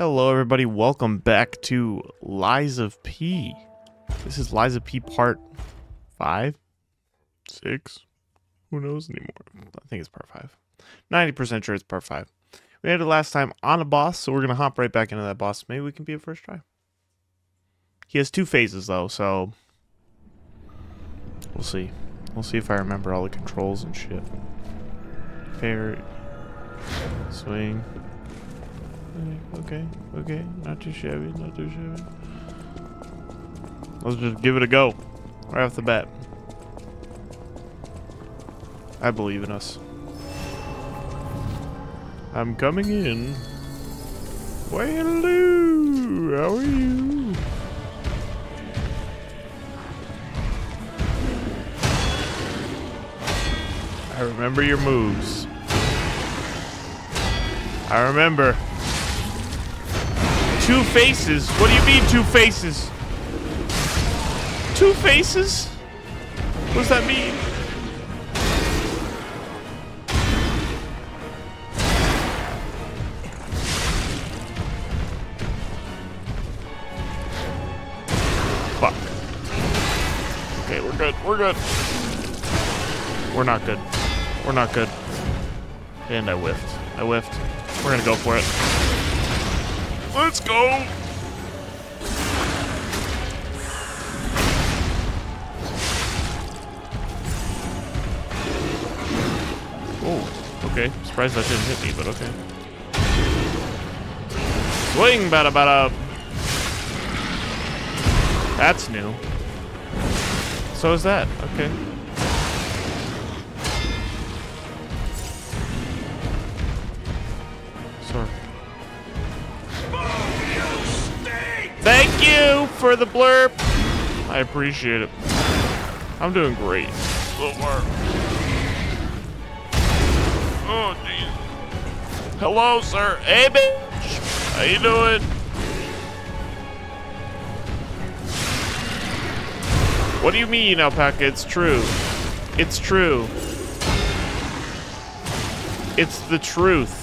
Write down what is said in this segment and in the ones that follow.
Hello, everybody. Welcome back to Lies of P. This is Lies of P part five, six. Who knows anymore? I think it's part five. 90% sure it's part five. We had it last time on a boss, so we're going to hop right back into that boss. Maybe we can be a first try. He has two phases, though, so we'll see. We'll see if I remember all the controls and shit. Fair... swing. Mm, okay, okay, not too shabby, not too shabby. Let's just give it a go, right off the bat. I believe in us. I'm coming in. Well, hello, how are you? I remember your moves. I remember. Two faces? What do you mean two faces? Two faces? What does that mean? Fuck. Okay, we're good. We're good. We're not good. We're not good. And I whiffed. I whiffed. We're gonna go for it. Let's go! Oh, okay. Surprised that didn't hit me, but okay. Swing, bada bada. That's new. So is that. Okay. Thank you for the blurb. I appreciate it. I'm doing great so far. Oh, jeez. Hello, sir. Hey, bitch. How you doing? What do you mean, Alpaca? It's true. It's true. It's the truth.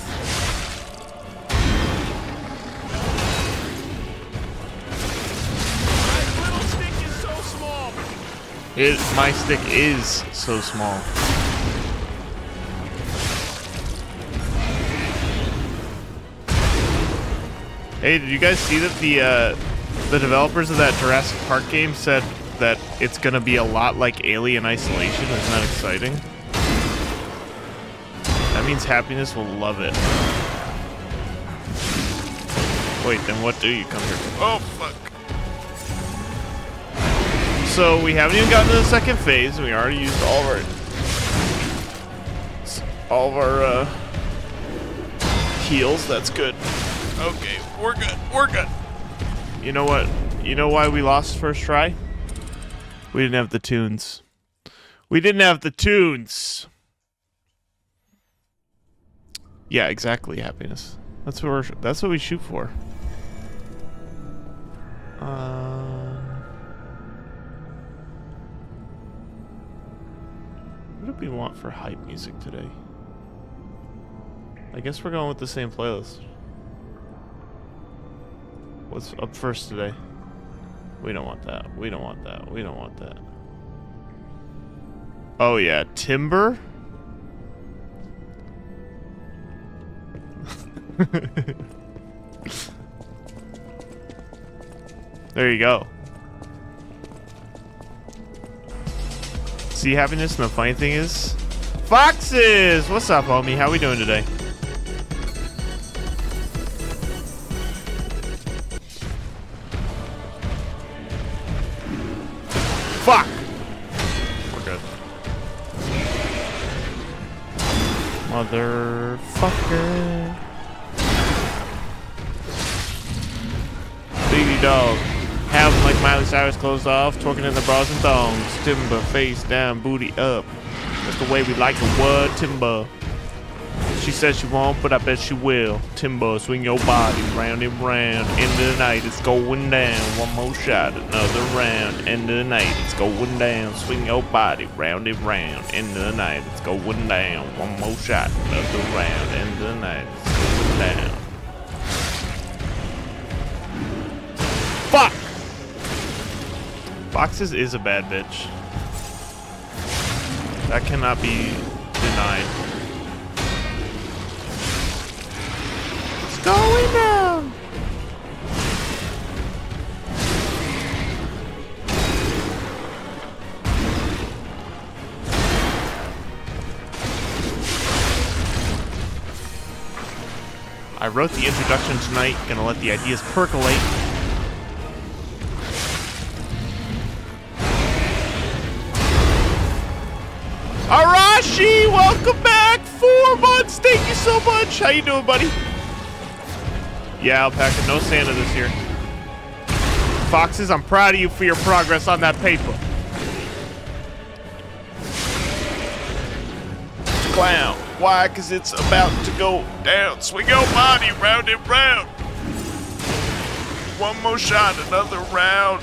It, my stick is so small. Hey, did you guys see that the uh, the developers of that Jurassic Park game said that it's gonna be a lot like Alien Isolation? Isn't that exciting? That means Happiness will love it. Wait, then what do you come here for? Oh, fuck. So we haven't even gotten to the second phase, and we already used all of our all of our uh, heals. That's good. Okay, we're good. We're good. You know what? You know why we lost first try? We didn't have the tunes. We didn't have the tunes. Yeah, exactly. Happiness. That's what we're. That's what we shoot for. Um. What do we want for hype music today? I guess we're going with the same playlist. What's up first today? We don't want that. We don't want that. We don't want that. Oh yeah, Timber? there you go. See happiness, and the funny thing is, Foxes! What's up, homie? How we doing today? Closed off, twerking in the bras and thongs. Timber, face down, booty up. That's the way we like it, what? Timber. She says she won't, but I bet she will. Timber, swing your body round and round. End of the night, it's going down. One more shot, another round. End of the night, it's going down. Swing your body round and round. End of the night, it's going down. One more shot, another round. End of the night, it's going down. Foxes is a bad bitch. That cannot be denied. It's going down. I wrote the introduction tonight, gonna let the ideas percolate. Arashi, welcome back! Four months, thank you so much! How you doing, buddy? Yeah, Alpaca, no Santa this year. Foxes, I'm proud of you for your progress on that paper. Clown. Why? Because it's about to go down. Swing your body round and round. One more shot, another round.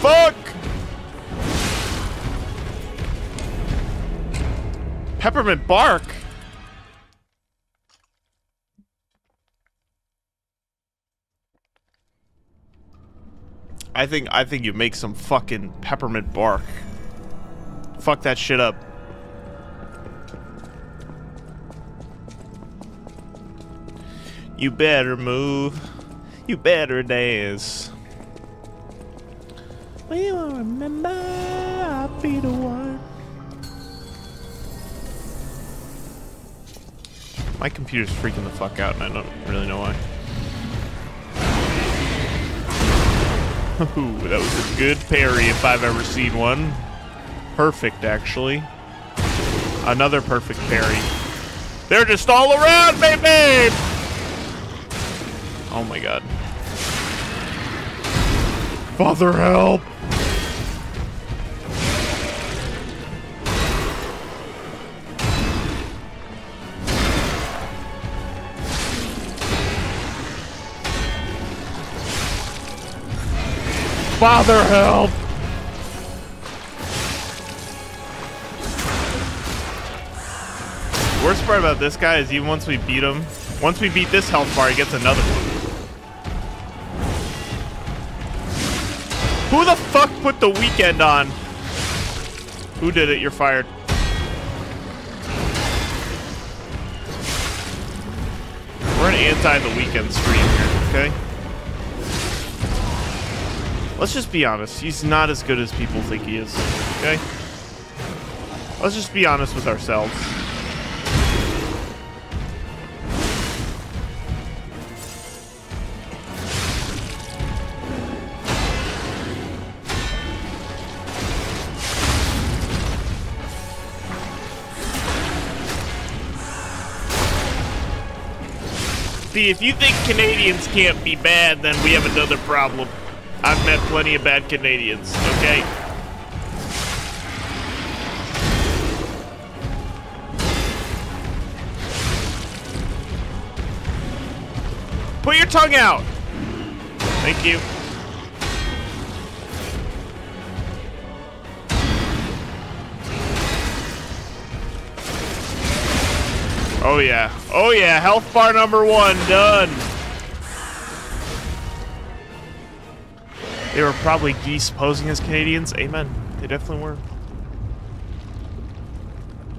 Fuck! Peppermint bark? I think I think you make some fucking peppermint bark. Fuck that shit up. You better move. You better dance. Will remember I'll be the. My computer's freaking the fuck out and I don't really know why. Ooh, that was a good parry if I've ever seen one. Perfect, actually. Another perfect parry. They're just all around, baby! Oh my god. Father, help! Father, help! Worst part about this guy is even once we beat him, once we beat this health bar, he gets another one. Who the fuck put the Weeknd on? Who did it? You're fired. We're an anti the Weeknd stream here, okay? Let's just be honest. He's not as good as people think he is, okay? Let's just be honest with ourselves. See, if you think Canadians can't be bad, then we have another problem. I've met plenty of bad Canadians, okay? Put your tongue out! Thank you. Oh yeah. Oh yeah, health bar number one, done. They were probably geese posing as Canadians. Amen. They definitely were.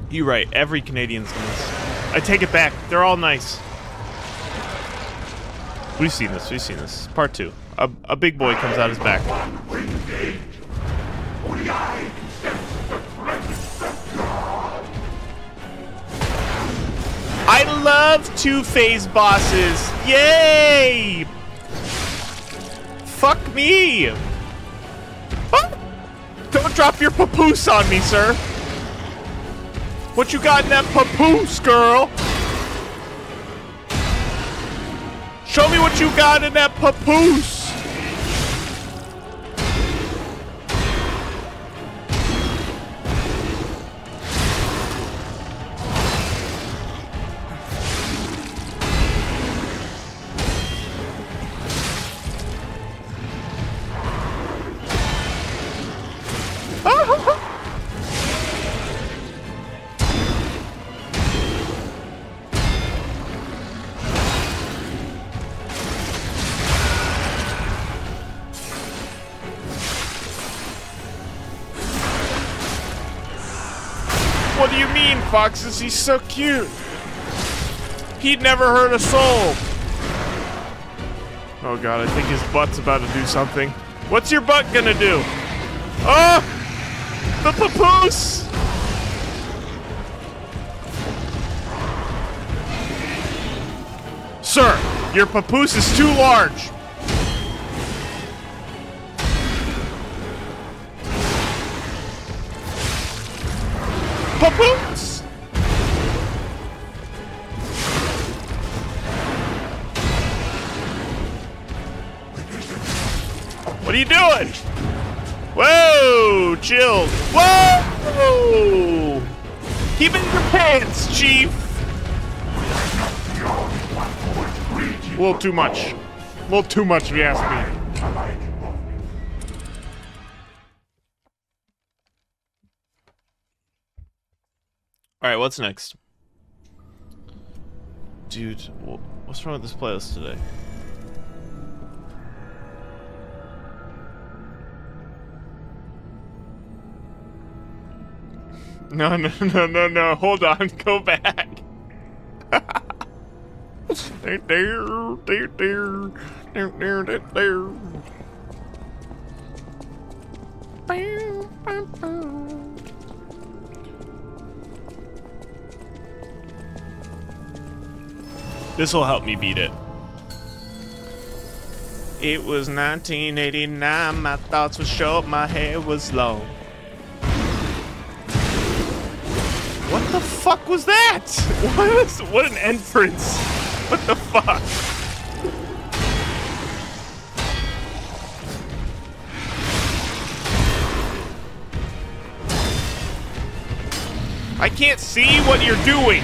You're right, every Canadian's nice. I take it back. They're all nice. We've seen this, we've seen this. Part two. A, a big boy comes out his back. I love two-phase bosses. Yay! Fuck me! Ah! Don't drop your papoose on me, sir. What you got in that papoose, girl? Show me what you got in that papoose. Mean, Foxes? He's so cute. He'd never hurt a soul. Oh god, I think his butt's about to do something. What's your butt gonna do? Oh! The papoose! Sir, your papoose is too large. Papoose! Chief! A little too much. A little too much, if you ask me. Alright, what's next? Dude, what's wrong with this playlist today? No, no, no, no, no. Hold on. Go back. there, there, there, there, there, there, there, there. This will help me beat it. It was 1989, my thoughts were short, my hair was long. What the fuck was that? What, an entrance. What the fuck? I can't see what you're doing.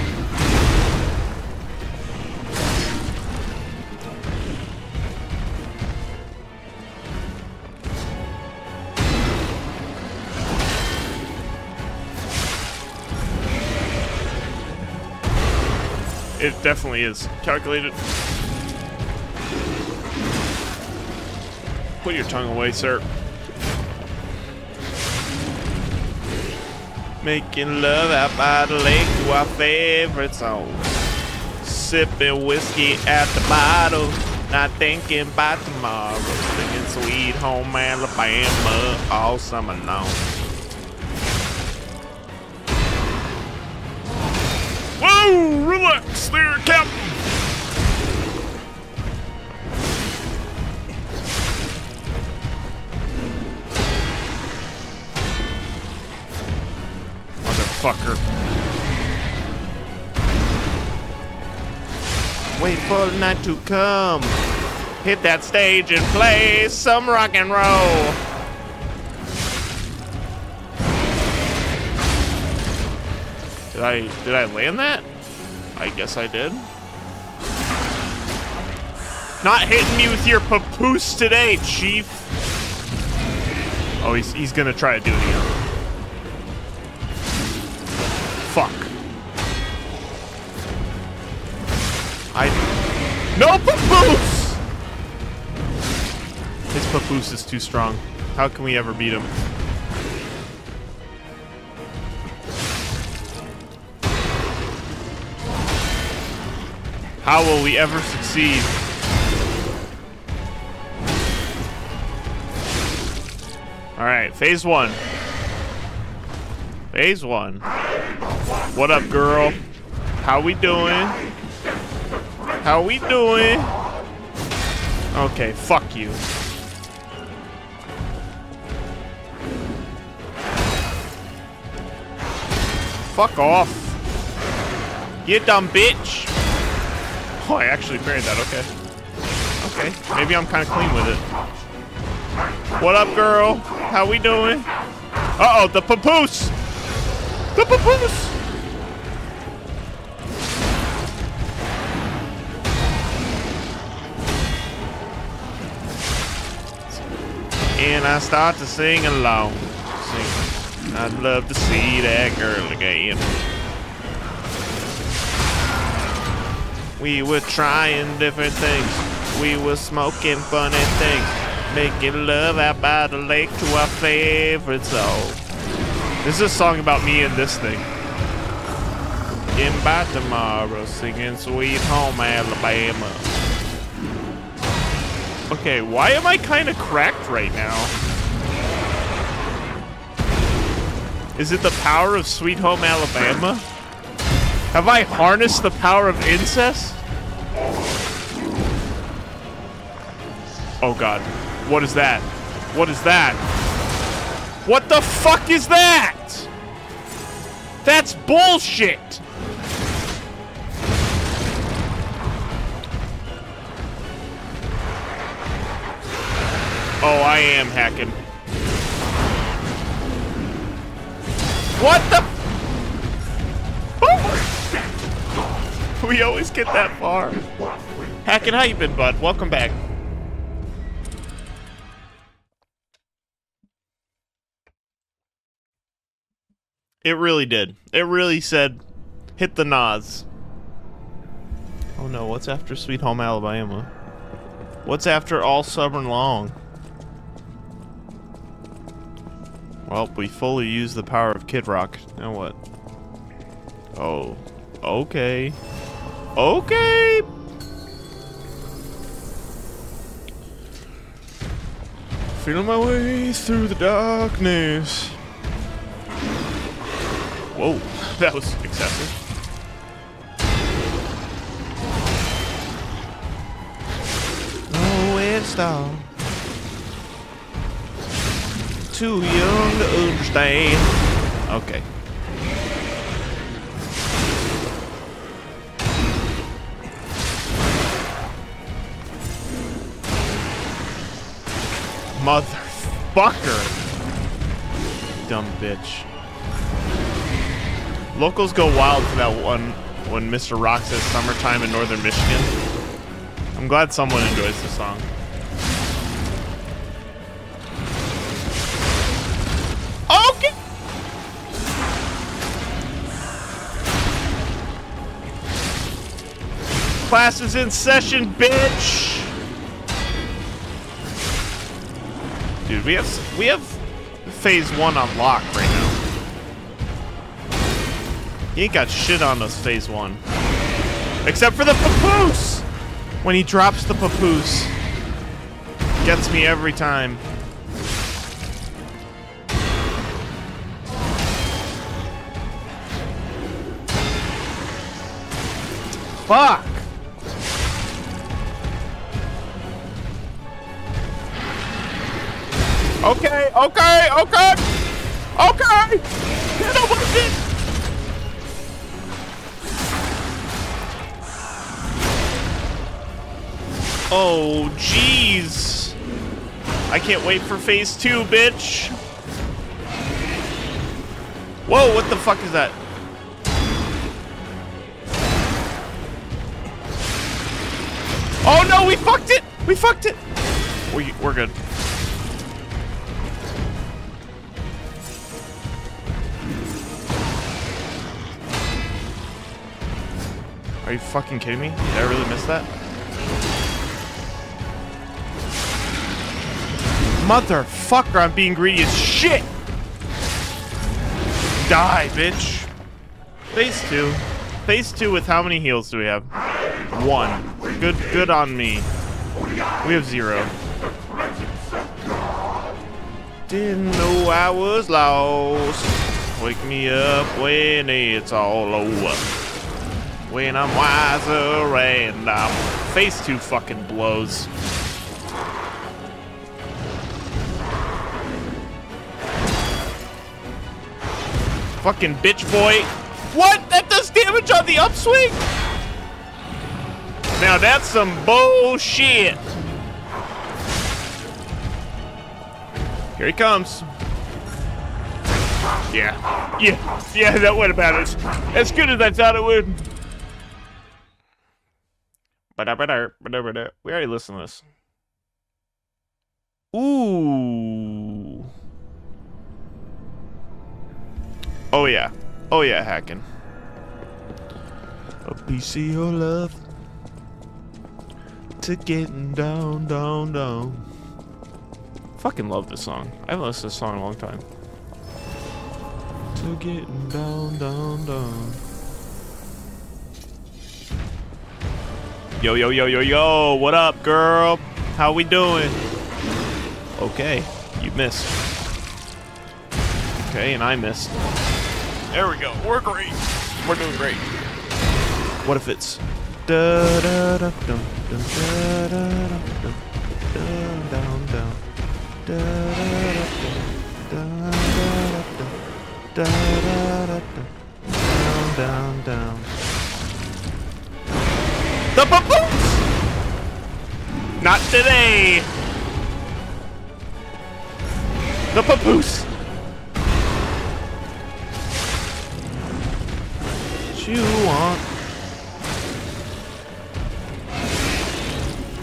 It definitely is calculated. Put your tongue away, sir. Making love out by the lake to our favorite song. Sipping whiskey at the bottle, not thinking about tomorrow. Singing sweet home Alabama all summer long. Whoa! Relax there, Captain! Motherfucker. Wait for the night to come. Hit that stage and play some rock and roll. Did I did I land that? I guess I did. Not hitting me with your papoose today, Chief. Oh, he's he's gonna try to do it again. Fuck. I no papoose. His papoose is too strong. How can we ever beat him? How will we ever succeed? Alright, phase one. Phase one. What up, girl? How we doing? How we doing? Okay, fuck you. Fuck off. You dumb bitch. Oh, I actually parried that, okay. Okay, maybe I'm kind of clean with it. What up, girl? How we doing? Uh-oh, the papoose! The papoose! And I start to sing along. Sing, I'd love to see that girl again. We were trying different things. We were smoking funny things. Making love out by the lake to our favorite song. This is a song about me and this thing. Getting by tomorrow, singing Sweet Home Alabama. Okay, why am I kind of cracked right now? Is it the power of Sweet Home Alabama? Have I harnessed the power of incest? Oh god. What is that? What is that? What the fuck is that? That's bullshit! Oh, I am hacking. What the? Oh. We always get that far. Hacking, how you been, bud? Welcome back. It really did. It really said, hit the Nas. Oh no, what's after Sweet Home Alabama? What's after All Summer Long? Well, we fully use the power of Kid Rock. Now what? Oh. Okay. Okay! Feeling my way through the darkness. Whoa, that was excessive. It's all too young to understand. Okay. Motherfucker. Dumb bitch. Locals go wild for that one when Mr. Rock says summertime in northern Michigan. I'm glad someone enjoys the song. Okay. Class is in session, bitch. Dude, we have we have phase one on lock right now. He ain't got shit on us phase one. Except for the papoose! When he drops the papoose. Gets me every time. Fuck! Okay, okay, okay! Okay! Get over it! Oh, jeez. I can't wait for phase two, bitch. Whoa, what the fuck is that? Oh no, we fucked it! We fucked it! We, we're good. Are you fucking kidding me? Did I really miss that? Motherfucker, I'm being greedy as shit! Die, bitch. Phase two. Phase two with how many heals do we have? One. Good good on me. We have zero. Didn't know I was lost. Wake me up when it's all over. When I'm wiser and I'm... Phase two fucking blows. Fucking bitch boy. What? That does damage on the upswing? Now that's some bullshit. Here he comes. Yeah. Yeah. Yeah, that went about as, as good as I thought it would. We already listened to this. Ooh. Oh yeah. Oh yeah, hacking. A piece of your love to getting down, down, down. Fucking love this song. I haven't listened to this song in a long time. To getting down, down, down. Yo, yo, yo, yo, yo. What up, girl? How we doing? Okay, you missed. Okay, and I missed. There we go. We're great. We're doing great. What if it's down down down the papoose! Not today! The papoose! What you want?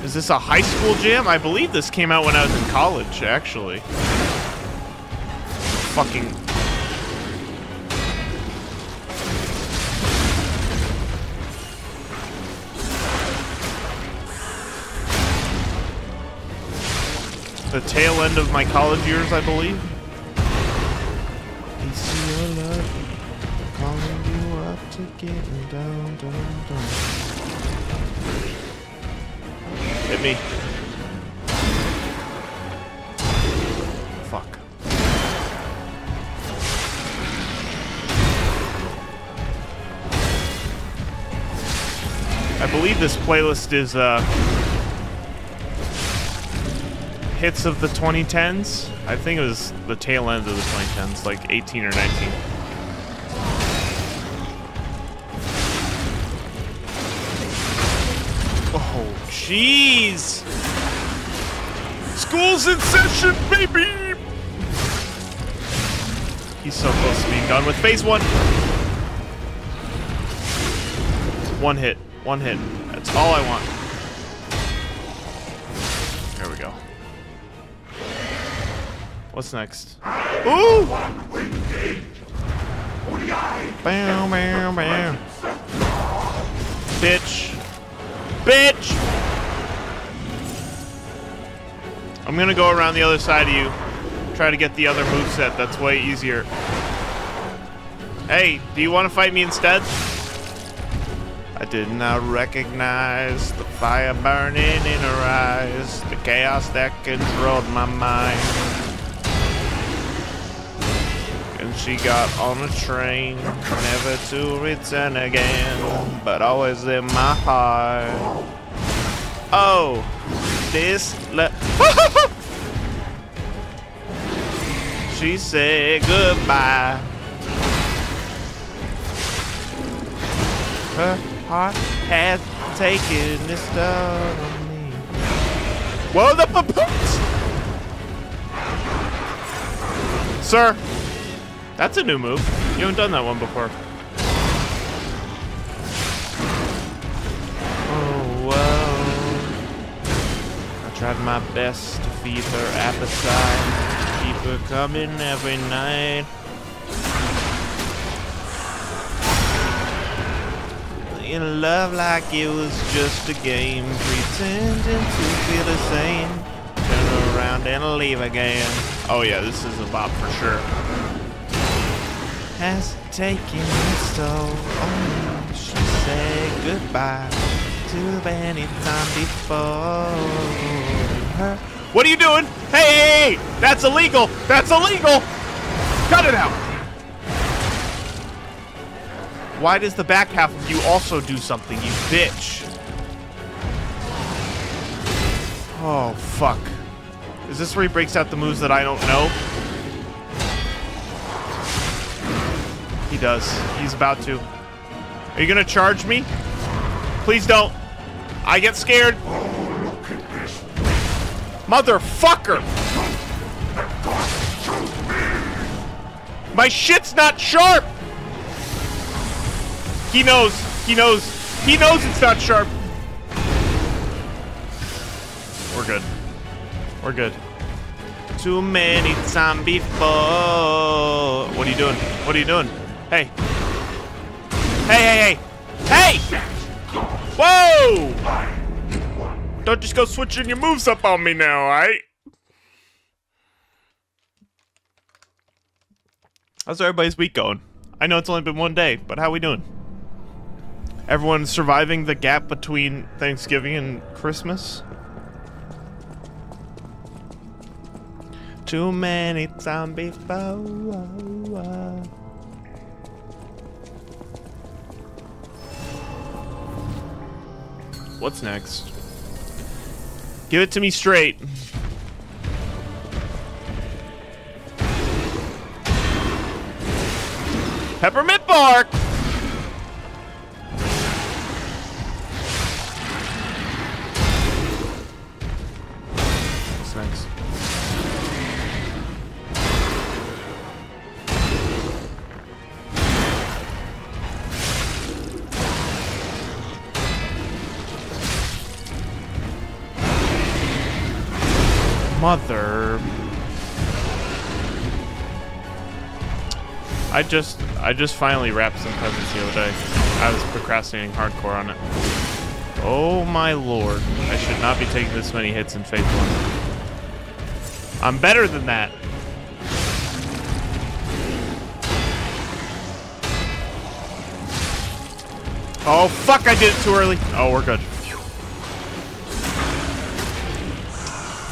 Is this a high school jam? I believe this came out when I was in college, actually. Fucking the tail end of my college years, I believe. PC alert, calling you up to getting down, down, down. Hit me. Fuck. I believe this playlist is, uh, hits of the 2010s. I think it was the tail end of the 2010s, like 18 or 19. Oh, jeez! School's in session, baby! He's so close to being done with phase one. One hit. One hit. That's all I want. What's next? Ooh! Bam, bam, bam. Bitch. Bitch! I'm gonna go around the other side of you. Try to get the other move set. That's way easier. Hey, do you want to fight me instead? I did not recognize the fire burning in her eyes, the chaos that controlled my mind. And she got on a train, never to return again, but always in my heart. Oh, this le- She said goodbye. Her heart has taken its toll on me. Whoa, the! Sir, that's a new move. You haven't done that one before. Oh, well. I tried my best to feed her appetite, keep her coming every night. In love like it was just a game, pretending to feel the same. Turn around and leave again. Oh yeah, this is a bop for sure has taken me. She said goodbye to any time before her. What are you doing? Hey! That's illegal! That's illegal! Cut it out! Why does the back half of you also do something, you bitch? Oh, fuck. Is this where he breaks out the moves that I don't know? Does. He's about to. Are you gonna charge me? Please don't. I get scared. Motherfucker! My shit's not sharp! He knows. He knows. He knows it's not sharp. We're good. We're good. Too many times before. What are you doing? What are you doing? Hey. Hey, hey, hey! Hey! Whoa! Don't just go switching your moves up on me now, alright? How's everybody's week going? I know it's only been one day, but how we doing? Everyone surviving the gap between Thanksgiving and Christmas? Too many zombies. What's next? Give it to me straight. Peppermint bark! Mother. I just I just finally wrapped some presents the other day. I was procrastinating hardcore on it. Oh my lord. I should not be taking this many hits in Phase 1. I'm better than that. Oh fuck, I did it too early. Oh, we're good.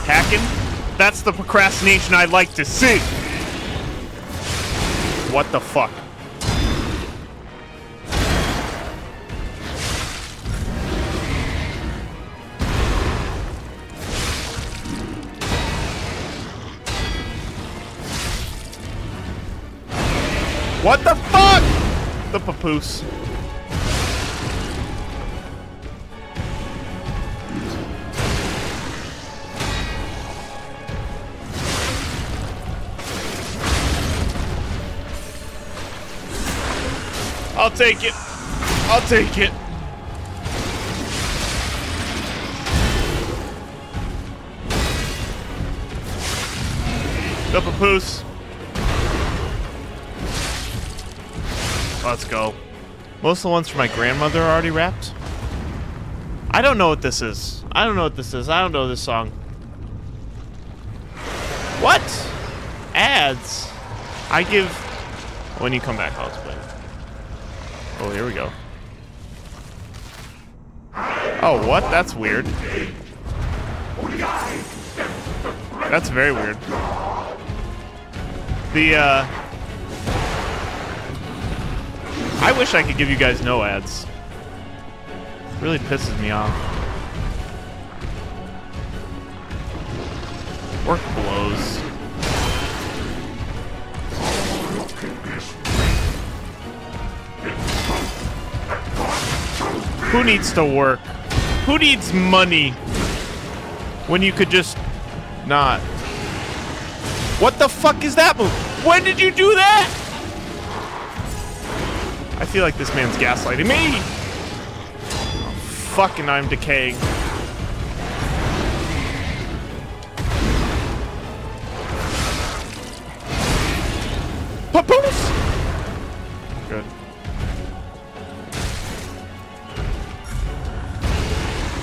Hacking? That's the procrastination I'd like to see. What the fuck? What the fuck? The papoose. I'll take it. I'll take it. The papoose. Let's go. Most of the ones for my grandmother are already wrapped. I don't know what this is. I don't know what this is. I don't know this song. What? Ads. I give... When you come back, I'll explain. Oh, here we go. Oh, what? That's weird. That's very weird. The, uh... I wish I could give you guys no ads. really pisses me off. Who needs to work? Who needs money when you could just not? What the fuck is that move? When did you do that? I feel like this man's gaslighting me. Oh, fucking I'm decaying.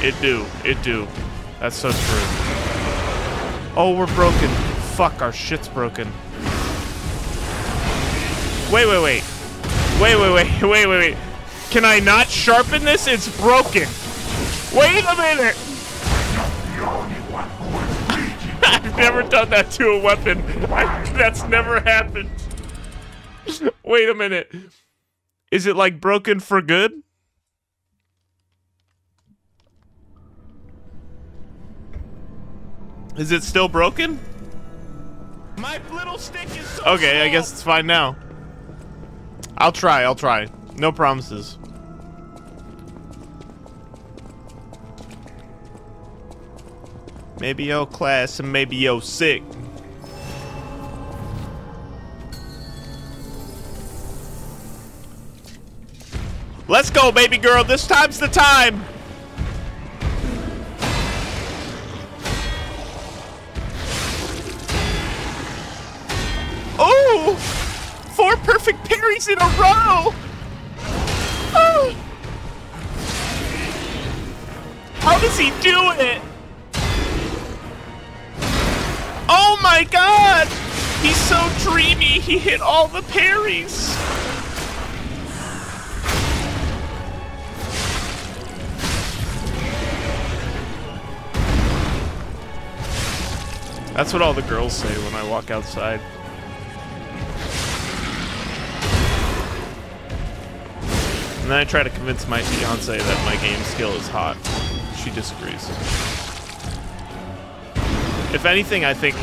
It do. It do. That's so true. Oh, we're broken. Fuck, our shit's broken. Wait, wait, wait. Wait, wait, wait, wait, wait, wait. Can I not sharpen this? It's broken. Wait a minute. I've never done that to a weapon. that's never happened. Wait a minute. Is it like broken for good? Is it still broken? My little stick is so Okay, small. I guess it's fine now. I'll try, I'll try. No promises. Maybe yo class and maybe yo sick. Let's go, baby girl. This time's the time. Four perfect parries in a row! Oh. How does he do it? Oh my god! He's so dreamy, he hit all the parries! That's what all the girls say when I walk outside. And then I try to convince my fiance that my game skill is hot. She disagrees. If anything, I think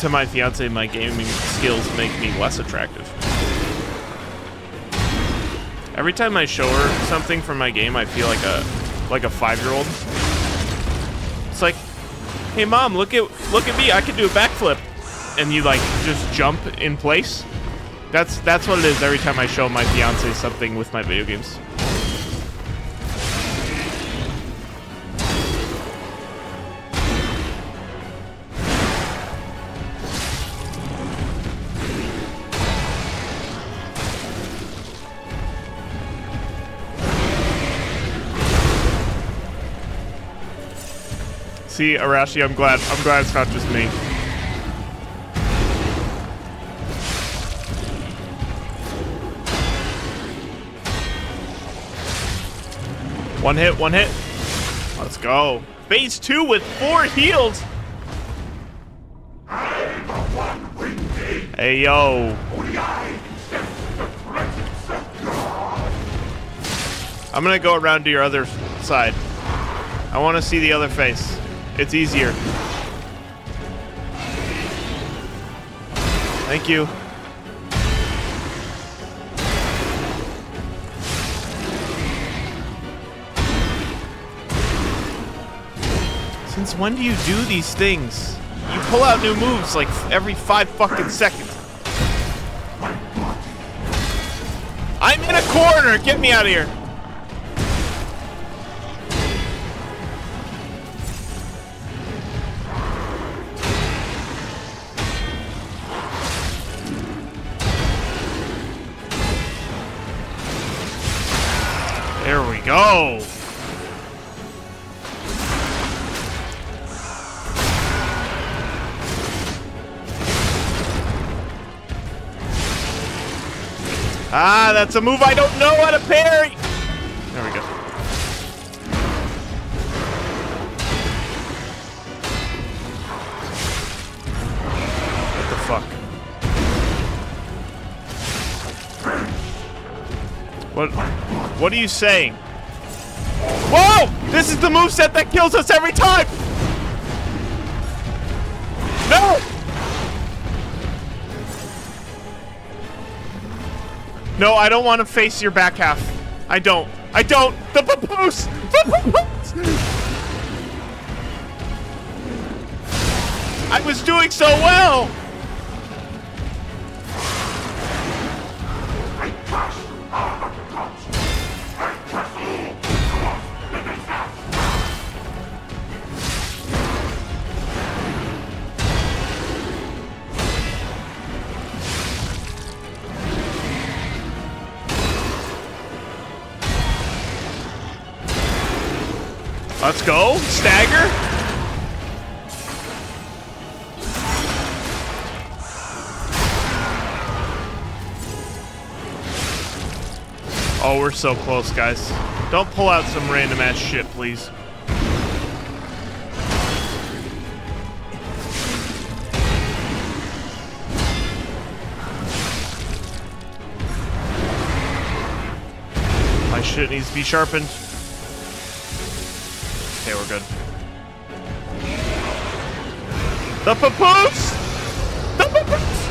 to my fiance, my gaming skills make me less attractive. Every time I show her something from my game, I feel like a like a five-year-old. It's like, hey mom, look at look at me, I can do a backflip, and you like just jump in place. That's that's what it is every time I show my fiance something with my video games. See, Arashi, I'm glad I'm glad it's not just me. One hit, one hit. Let's go. Phase two with four heals. Hey, yo. I'm gonna go around to your other side. I want to see the other face. It's easier. Thank you. Since when do you do these things? You pull out new moves like every five fucking seconds. I'm in a corner! Get me out of here! There we go! That's a move I don't know how to parry! There we go. What the fuck? What? What are you saying? Whoa! This is the move set that kills us every time! No, I don't want to face your back half. I don't. I don't. The papoose! The papoose! I was doing so well! Let's go. Stagger. Oh, we're so close, guys. Don't pull out some random ass shit, please. My shit needs to be sharpened. The papoose! The papoose!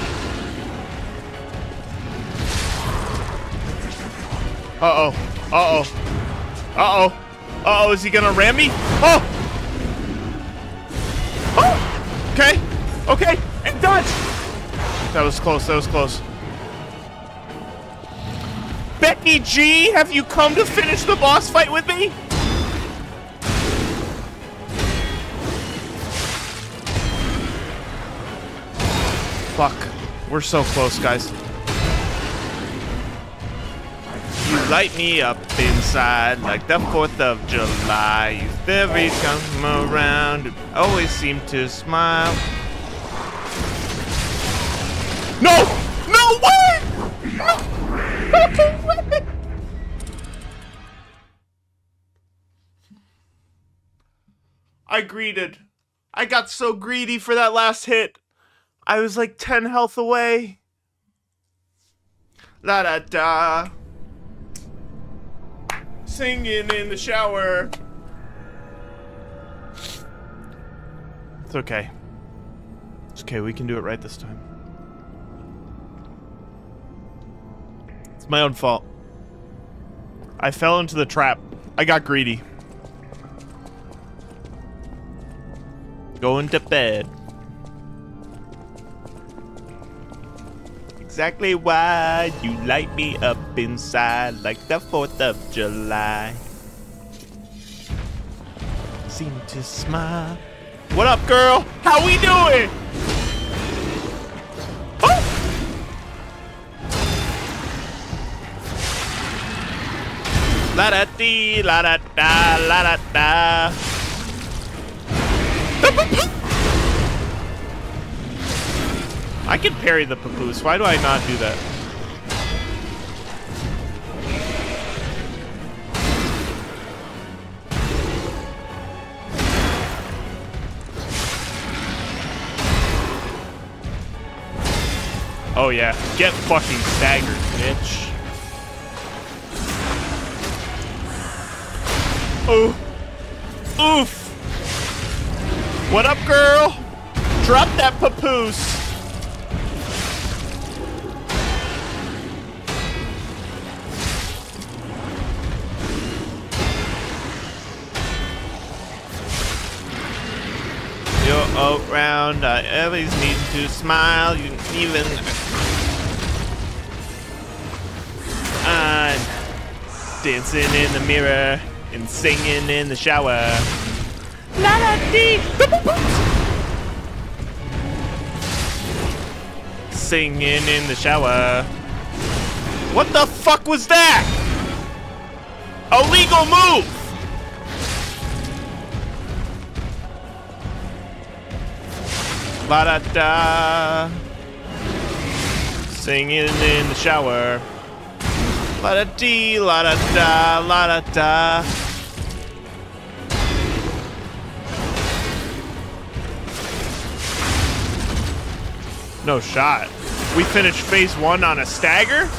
Uh-oh. Uh-oh. Uh-oh. Uh-oh, is he gonna ram me? Oh! Oh! Okay. Okay. And dodge! That was close. That was close. Becky G, have you come to finish the boss fight with me? We're so close, guys. You light me up inside like the 4th of July. You very come around and always seem to smile. No! No way! No! No way! I greeted. I got so greedy for that last hit. I was like 10 health away. La da da. Singing in the shower. It's okay. It's okay, we can do it right this time. It's my own fault. I fell into the trap. I got greedy. Going to bed. Exactly why you light me up inside like the 4th of July. Seem to smile. What up, girl? How we doing? La da dee, la da da, la da da. I can parry the papoose. Why do I not do that? Oh yeah, get fucking staggered, bitch. Oh. Oof. What up, girl? Drop that papoose. Around, I always need to smile, you even... I'm dancing in the mirror and singing in the shower. La la dee! Singing in the shower. What the fuck was that? Illegal move! La da da. Singing in the shower. La da dee, la da da, la da da. No shot. We finished phase one on a stagger?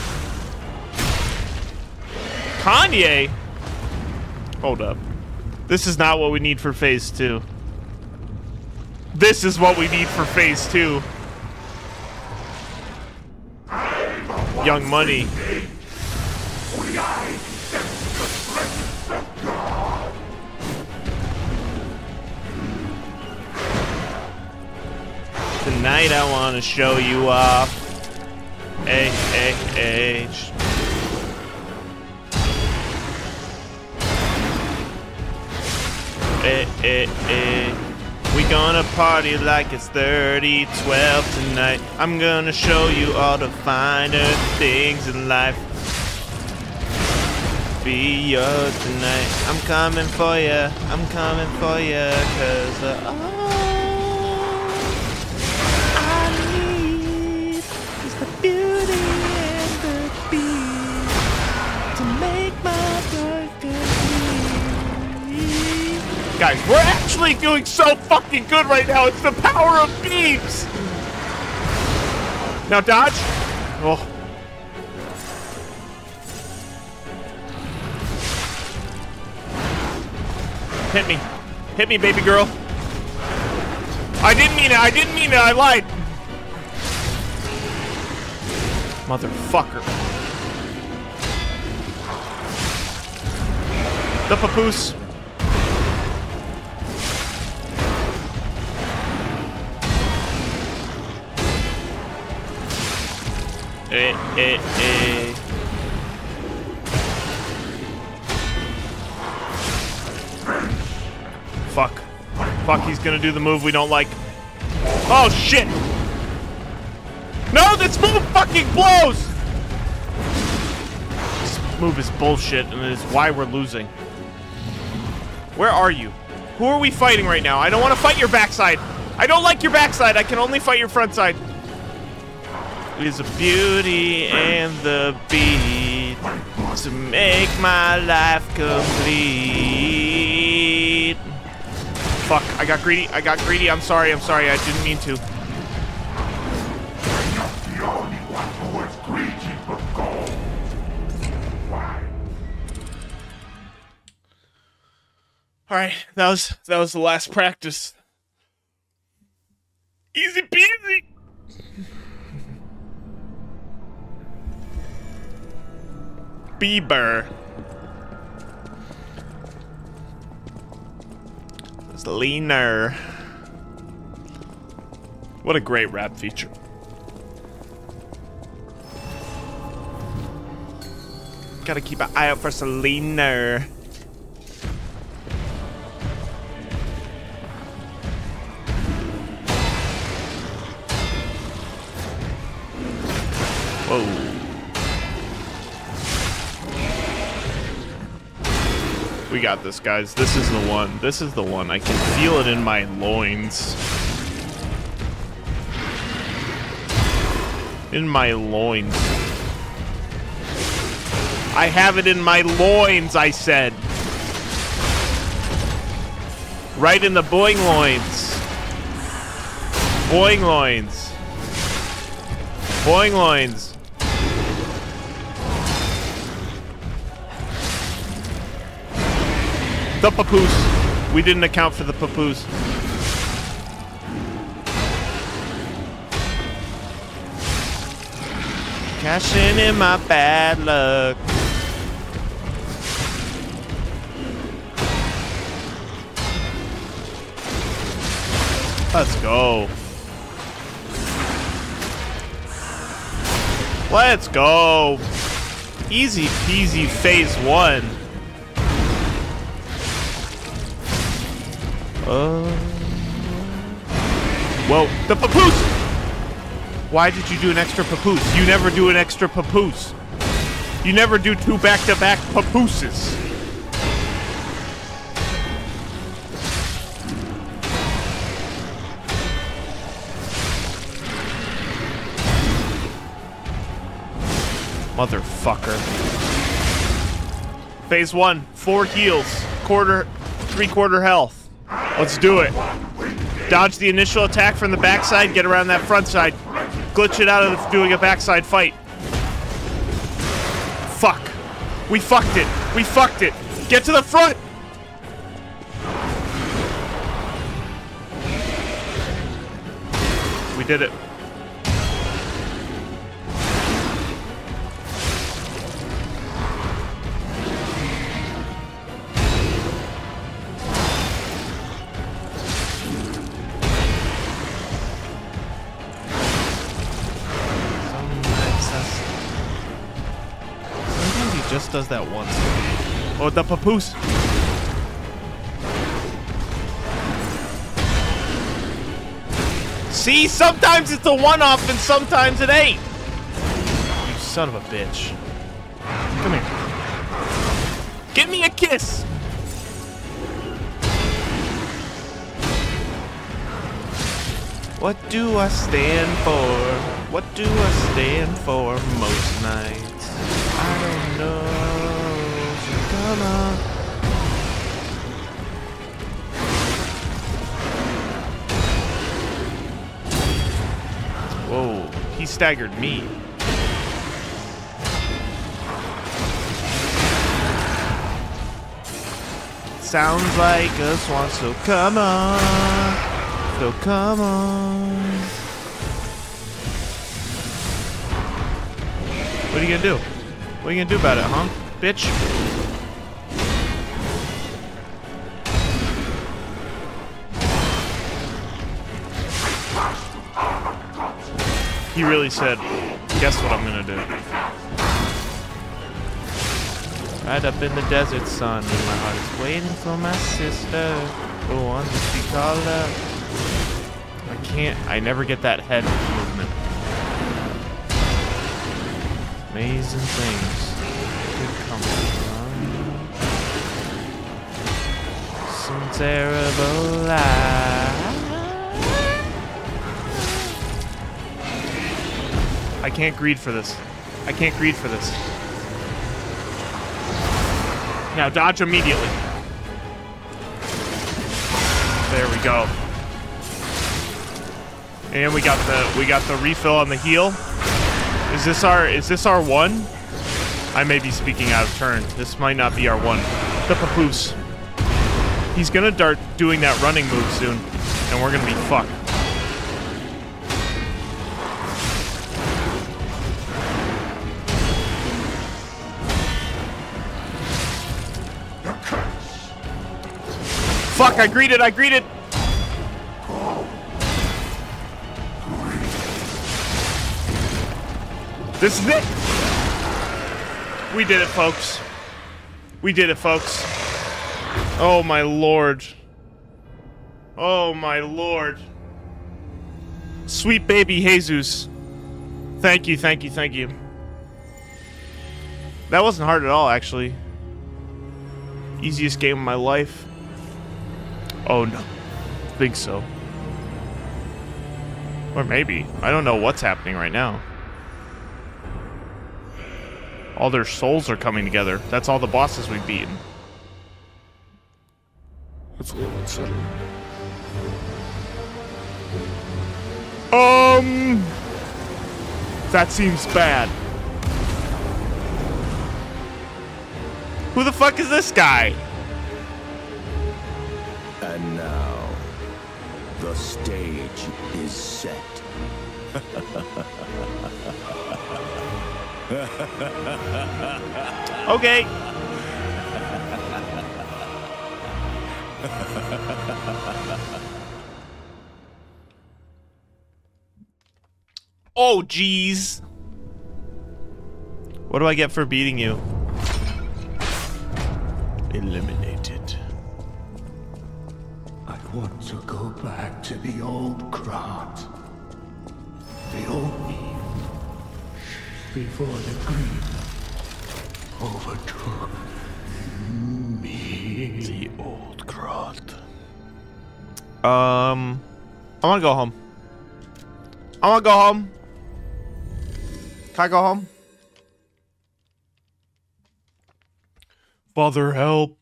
Kanye? Hold up. This is not what we need for phase two. This is what we need for phase two. Young Money. Tonight I want to show you off. Hey, hey, hey. Hey, hey, hey. We gonna party like it's 3012 tonight. I'm gonna show you all the finer things in life. Be yours tonight. I'm coming for ya. I'm coming for ya. Cause uh, I need is the beauty Guys, we're actually doing so fucking good right now. It's the power of beams. Now dodge. Oh. Hit me. Hit me, baby girl. I didn't mean it. I didn't mean it. I lied. Motherfucker. The papoose. Eh, eh, eh. Fuck. Fuck, he's gonna do the move we don't like. Oh, shit! No, this move fucking blows! This move is bullshit, and it is why we're losing. Where are you? Who are we fighting right now? I don't want to fight your backside. I don't like your backside. I can only fight your front side. Is a beauty and the beat to make my life complete. Fuck, I got greedy. I got greedy. I'm sorry. I'm sorry. I didn't mean to. All right, that was that was the last practice. Easy peasy. Bieber. It's leaner. What a great rap feature. Gotta keep an eye out for Selena. Whoa. We got this, guys. This is the one. This is the one. I can feel it in my loins. In my loins. I have it in my loins, I said. Right in the boing loins. Boing loins. Boing loins. The papoose. We didn't account for the papoose. Cashing in my bad luck. Let's go. Let's go. Easy peasy phase one. Uh. Whoa, the papoose! Why did you do an extra papoose? You never do an extra papoose. You never do two back-to-back -back papooses. Motherfucker. Phase one, four heals, quarter, three quarter health. Let's do it. Dodge the initial attack from the backside, get around that front side. Glitch it out of doing a backside fight. Fuck. We fucked it. We fucked it. Get to the front! We did it. Does that once. Oh, the papoose. See, sometimes it's a one-off and sometimes it ain't. You son of a bitch. Come here. Give me a kiss. What do I stand for? What do I stand for most nights? I don't know. So come on. Whoa, he staggered me. Sounds like a swan, so come on. So come on. What are you gonna do? What are you gonna do about it, huh? Bitch? He really said, guess what I'm gonna do. Right up in the desert sun, and my heart is waiting for my sister, the one that she called up. I can't, I never get that head Amazing things could come from some terrible lie. I can't greed for this. I can't greed for this. Now dodge immediately. There we go. And we got the we got the refill on the heal. Is this our is this our one? I may be speaking out of turn. This might not be our one. The papoose. He's gonna start doing that running move soon, and we're gonna be fucked. Fuck, I greeted, I greeted! This is it! We did it, folks. We did it, folks. Oh, my lord. Oh, my lord. Sweet baby Jesus. Thank you, thank you, thank you. That wasn't hard at all, actually. Easiest game of my life. Oh, no. think so. Or maybe. I don't know what's happening right now. All their souls are coming together. That's all the bosses we've beaten. It's a little unsettling. Um... That seems bad. Who the fuck is this guy? And now, the stage is set. Okay. oh, jeez. What do I get for beating you? Eliminated. I want to go back to the old Krat. The old. Before the green overtook me. The old Krat. Um, I want to go home. I want to go home. Can I go home? Father, help.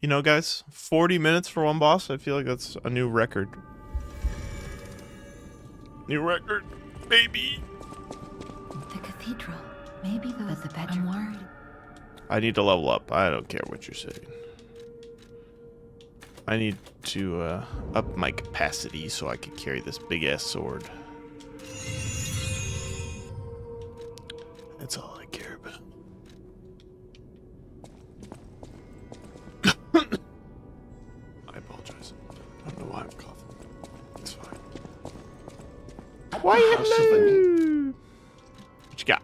You know, guys, 40 minutes for one boss, I feel like that's a new record. New record, baby. The cathedral. Maybe the, but the bedroom. I'm worried. I need to level up. I don't care what you're saying. I need to uh, up my capacity so I can carry this big ass sword. That's all I care about. Why hello? What you got?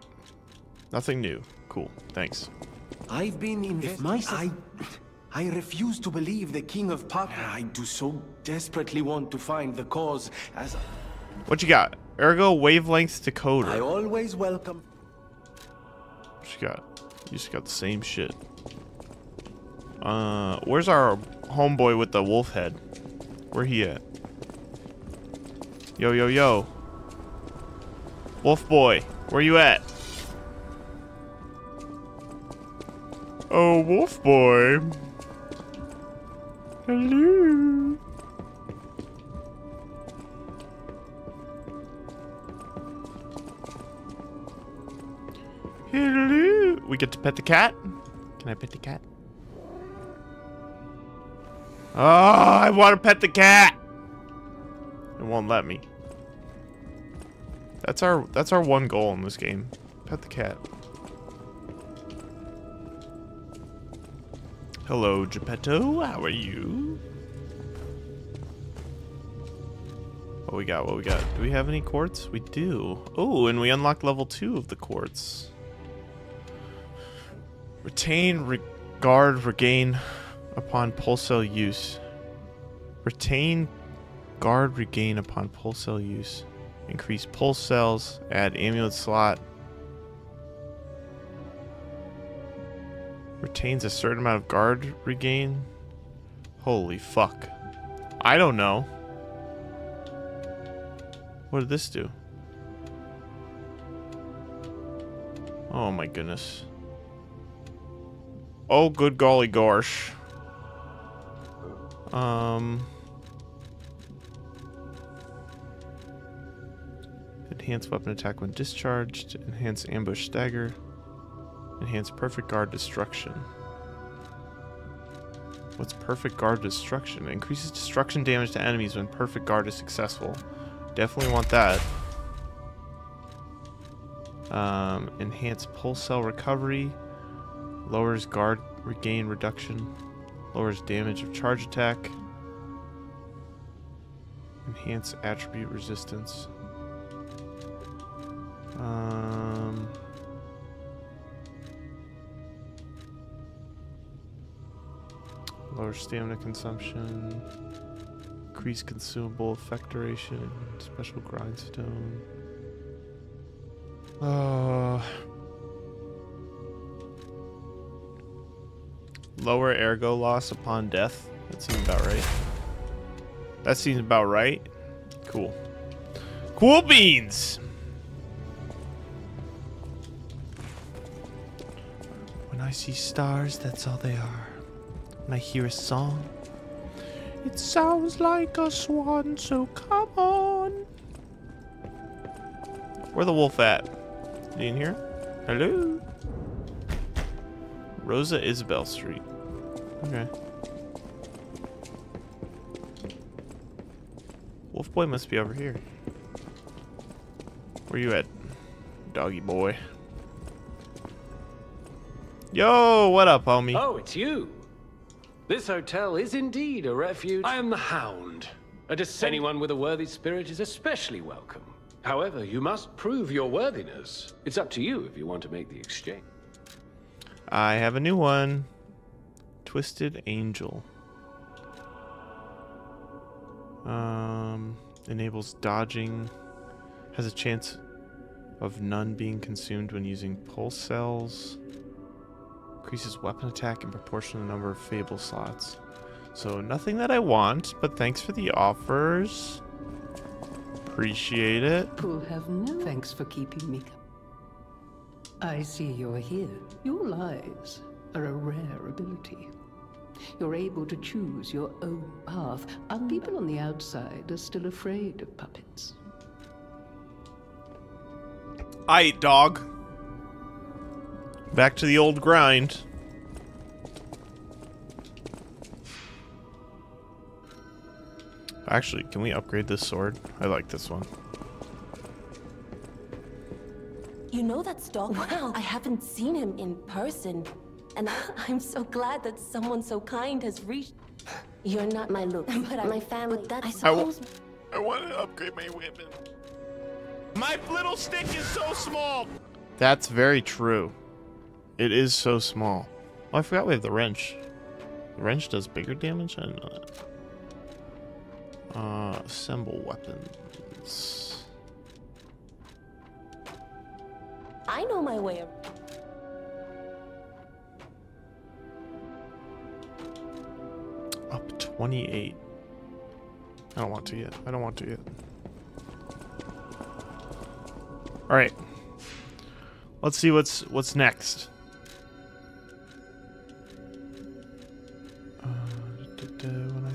Nothing new. Cool. Thanks. I've been in If my I, I refuse to believe the King of Pop. I do so desperately want to find the cause, as What you got? Ergo wavelength decoder. I always welcome. What you got? You just got the same shit. Uh, where's our homeboy with the wolf head? Where he at? Yo, yo, yo. Wolf boy, where you at? Oh, wolf boy. Hello. Hello. We get to pet the cat? Can I pet the cat? Oh, I want to pet the cat. It won't let me. That's our that's our one goal in this game. Pet the cat. Hello, Geppetto. How are you? What we got? What we got? Do we have any quartz? We do. Oh, and we unlocked level two of the quartz. Retain, regard, regain upon pulse cell use. Retain, guard, regain upon pulse cell use. Increase pulse cells. Add amulet slot. Retains a certain amount of guard regain. Holy fuck. I don't know. What did this do? Oh my goodness. Oh, good golly gosh. Um. Enhance weapon attack when discharged. Enhance ambush stagger. Enhance perfect guard destruction. What's perfect guard destruction? Increases destruction damage to enemies when perfect guard is successful. Definitely want that. Um, enhance pulse cell recovery. Lowers guard regain reduction. Lowers damage of charge attack. Enhance attribute resistance. Stamina consumption. Increase consumable effect duration. Special grindstone. Uh, lower ergo loss upon death. That seems about right. That seems about right. Cool. Cool beans! When I see stars, that's all they are. When I hear a song, it sounds like a swan, so come on. Where the wolf at? You in here? Hello? Rosa Isabel Street. Okay. Wolf boy must be over here. Where you at, doggy boy? Yo, what up, homie? Oh, it's you. This hotel is indeed a refuge. I am the Hound. A descent. Anyone with a worthy spirit is especially welcome. However, you must prove your worthiness. It's up to you if you want to make the exchange. I have a new one. Twisted Angel. Um, enables dodging. Has a chance of none being consumed when using pulse cells. Increases weapon attack in proportion to the number of fable slots. So nothing that I want, but thanks for the offers. Appreciate it. Will have no thanks for keeping me. I see you're here. Your lives are a rare ability. You're able to choose your own path. Our people on the outside are still afraid of puppets. I eat dog. Back to the old grind. Actually, can we upgrade this sword? I like this one. You know that stalker? Wow, I haven't seen him in person. And I'm so glad that someone so kind has reached... You're not my look, but I'm my family. But that, I suppose... I want to upgrade my weapon. My little stick is so small. That's very true. It is so small. Oh, I forgot we have the wrench. The wrench does bigger damage? I didn't know that. Uh, assemble weapons. I know my way around. Up 28. I don't want to yet. I don't want to yet. All right. Let's see what's what's next.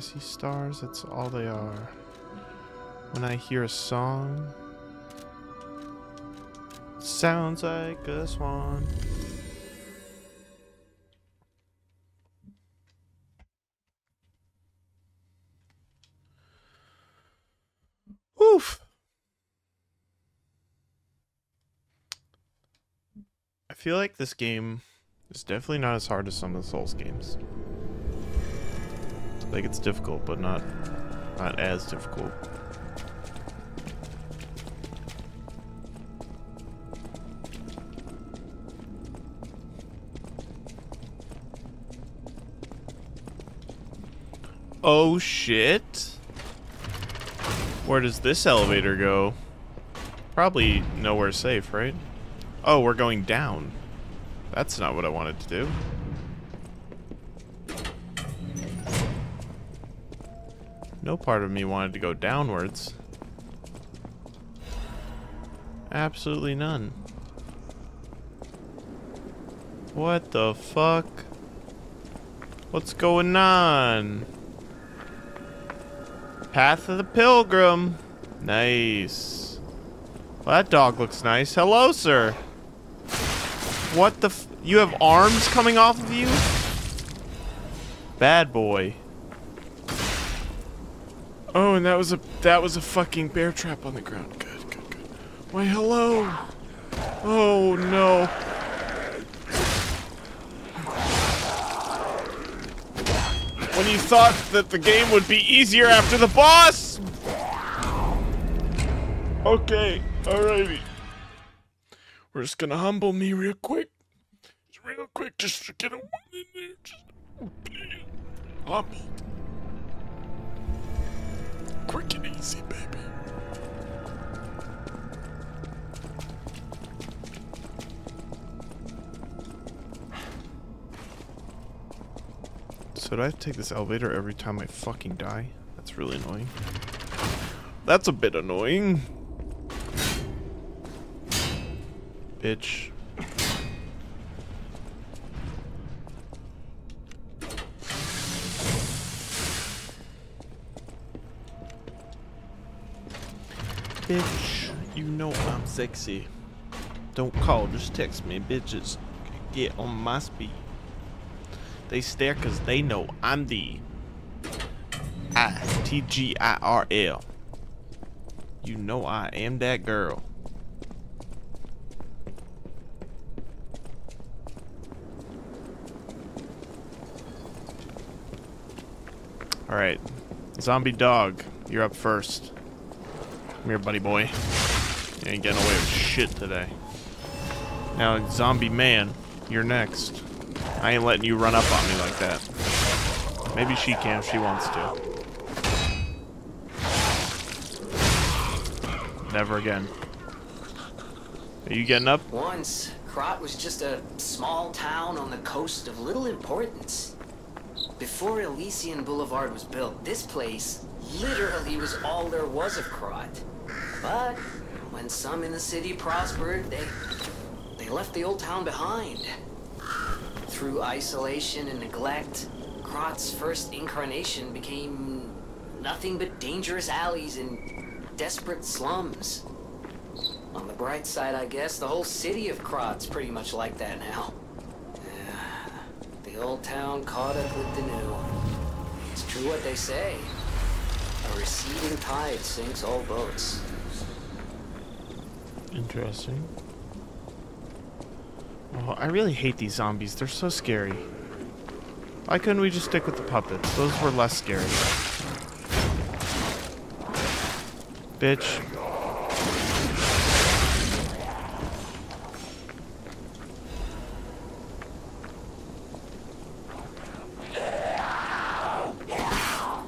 See stars, that's all they are. When I hear a song, sounds like a swan. Oof. I feel like this game is definitely not as hard as some of the Souls games. Like it's difficult, but not not as difficult. Oh shit. Where does this elevator go? Probably nowhere safe, right? Oh, we're going down. That's not what I wanted to do. No part of me wanted to go downwards. Absolutely none. What the fuck? What's going on? Path of the Pilgrim. Nice. Well, that dog looks nice. Hello, sir. What the You have arms coming off of you? Bad boy. That was a that was a fucking bear trap on the ground. Good, good, good. Why, hello. Oh no. When you thought that the game would be easier after the boss. Okay, alrighty. We're just gonna humble me real quick. Just real quick, just to get a one in there. Just humble. Quick and easy, baby. So do I have to take this elevator every time I fucking die? That's really annoying. That's a bit annoying. Bitch. Bitch, you know I'm sexy. Don't call, just text me, bitches. Get on my speed. They stare because they know I'm the I-T-G-I-R-L. You know I am that girl. Alright. Zombie dog, you're up first. Come here, buddy boy. You ain't getting away with shit today. Now, zombie man, you're next. I ain't letting you run up on me like that. Maybe she can if she wants to. Never again. Are you getting up? Once, Krat was just a small town on the coast of little importance. Before Elysion Boulevard was built, this place literally was all there was of Krat. But when some in the city prospered, they they left the old town behind. Through isolation and neglect, Krat's first incarnation became nothing but dangerous alleys and desperate slums. On the bright side, I guess, the whole city of Krat's pretty much like that now. the old town caught up with the new. It's true what they say. A receding tide sinks all boats. Interesting. Oh, I really hate these zombies. They're so scary. Why couldn't we just stick with the puppets? Those were less scary. Bitch.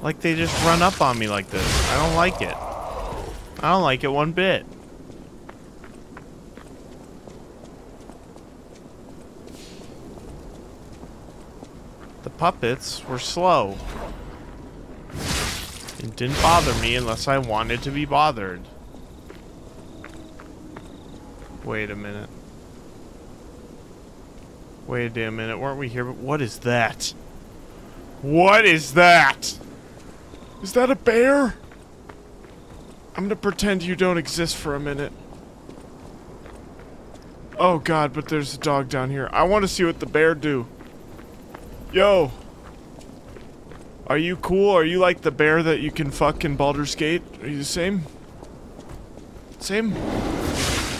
Like they just run up on me like this. I don't like it. I don't like it one bit. Puppets were slow. It didn't bother me unless I wanted to be bothered. Wait a minute. Wait a damn minute, weren't we here? But what is that? What is that? Is that a bear? I'm gonna pretend you don't exist for a minute. Oh god, but there's a dog down here. I want to see what the bear do. Yo. Are you cool? Are you like the bear that you can fuck in Baldur's Gate? Are you the same? Same?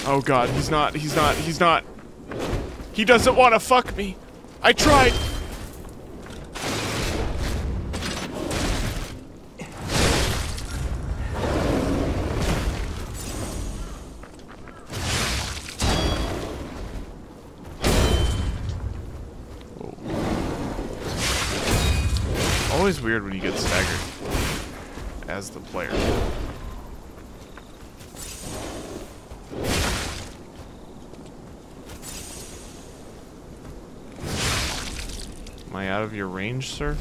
Oh god, he's not, he's not, he's not. He doesn't want to fuck me. I tried. As the player. Am I out of your range, sir?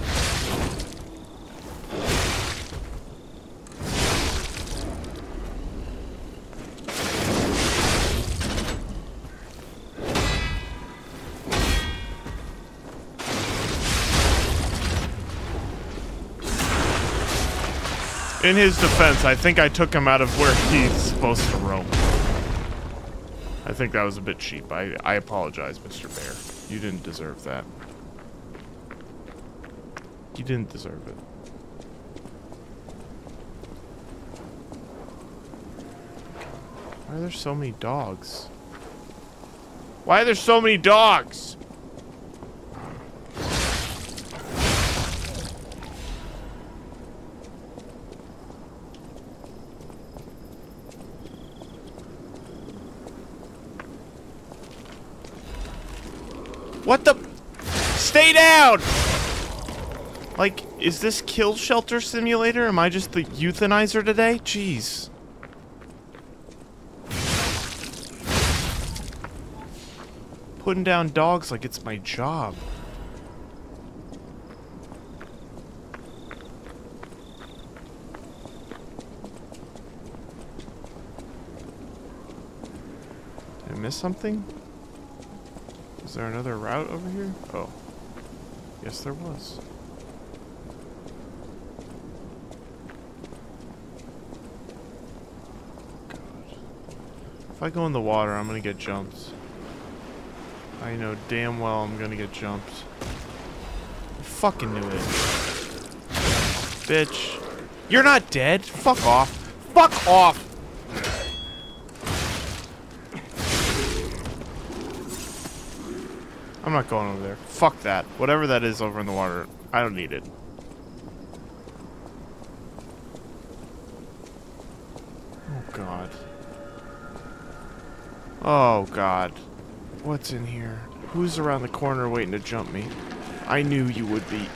In his defense, I think I took him out of where he's supposed to roam. I think that was a bit cheap. I, I apologize, Mr. Bear. You didn't deserve that. You didn't deserve it. Why are there so many dogs? Why are there so many dogs? What the? Stay down! Like, is this kill shelter simulator? Am I just the euthanizer today? Jeez. Putting down dogs like it's my job. Did I miss something? Is there another route over here? Oh. Yes, there was. If I go in the water, I'm gonna get jumped. I know damn well I'm gonna get jumped. I fucking knew it. Bitch. You're not dead. Fuck off. Fuck off! I'm not going over there. Fuck that. Whatever that is over in the water, I don't need it. Oh, God. Oh, God. What's in here? Who's around the corner waiting to jump me? I knew you would be.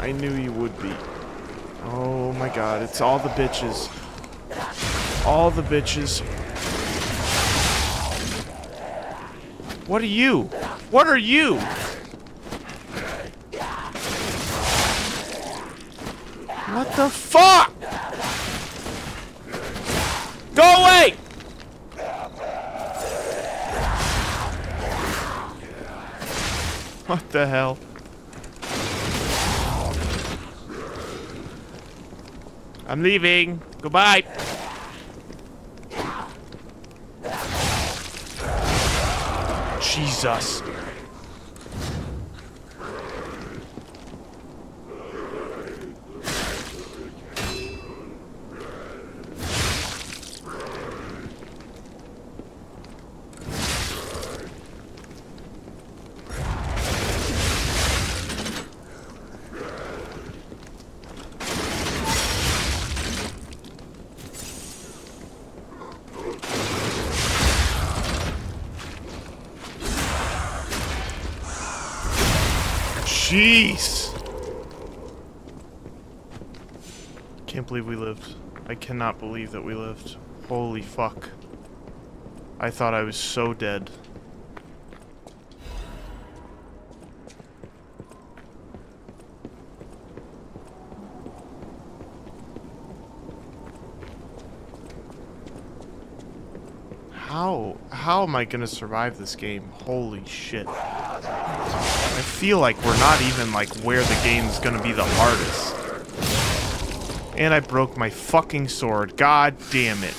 I knew you would be. Oh, my God. It's all the bitches. All the bitches. What are you? What are you? Hell? I'm leaving. Goodbye. Jesus. Jeez. Can't believe we lived. I cannot believe that we lived. Holy fuck. I thought I was so dead. How how am I gonna survive this game? Holy shit. I feel like we're not even like where the game's gonna be the hardest. And I broke my fucking sword. God damn it.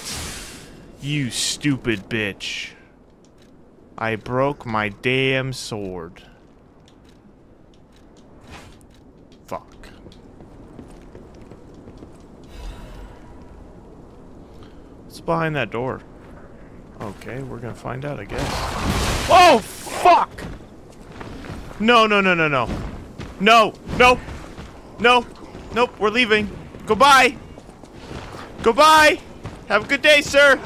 You stupid bitch. I broke my damn sword. Fuck. What's behind that door? Okay, we're gonna find out, I guess. Oh, fuck! No, no, no, no, no. No, no, no, nope, we're leaving. Goodbye. Goodbye. Have a good day, sir.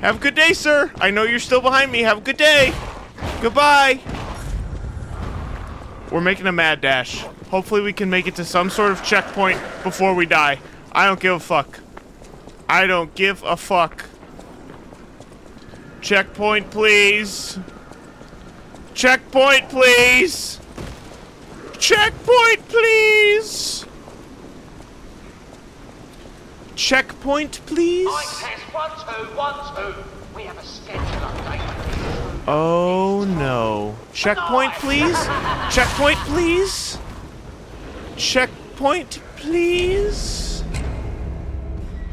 Have a good day, sir. I know you're still behind me. Have a good day. Goodbye. We're making a mad dash. Hopefully we can make it to some sort of checkpoint before we die. I don't give a fuck. I don't give a fuck. Checkpoint, please. Checkpoint, please. Checkpoint, please. Checkpoint, please. One, two, one, two. We have a schedule update. Oh no. Checkpoint, please. Checkpoint, please. Checkpoint, Please?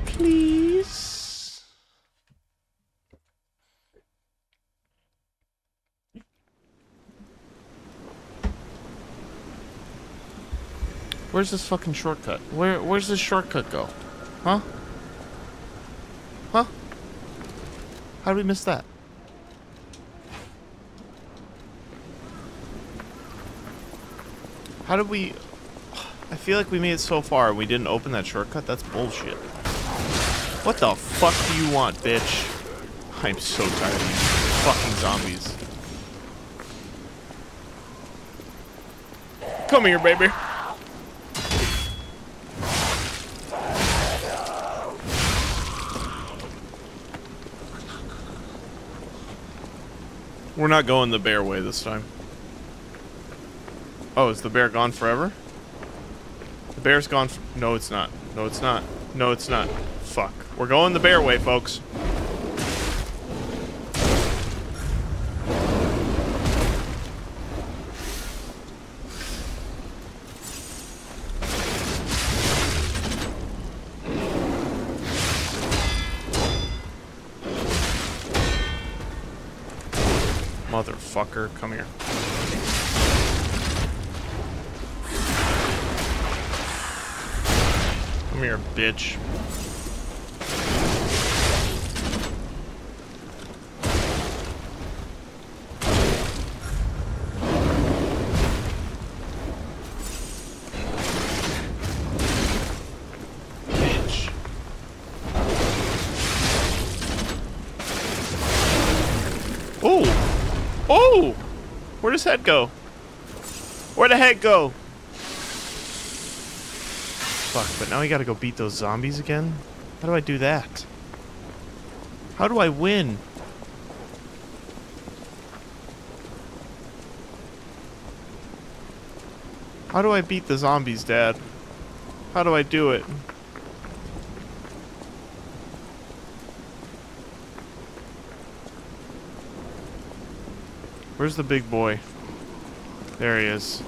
Please? Where's this fucking shortcut? Where where's this shortcut go? Huh? Huh? How did we miss that? How did we... I feel like we made it so far and we didn't open that shortcut. That's bullshit. What the fuck do you want, bitch? I'm so tired of these fucking zombies. Come here, baby. We're not going the bear way this time. Oh, is the bear gone forever? The bear's gone. no, it's not. No, it's not. No, it's not. Fuck. We're going the bear way, folks. Motherfucker, come here. Come here. Bitch. Oh! Where does that go? Where the heck go? Fuck, but now we gotta go beat those zombies again? How do I do that? How do I win? How do I beat the zombies, Dad? How do I do it? Where's the big boy? There he is.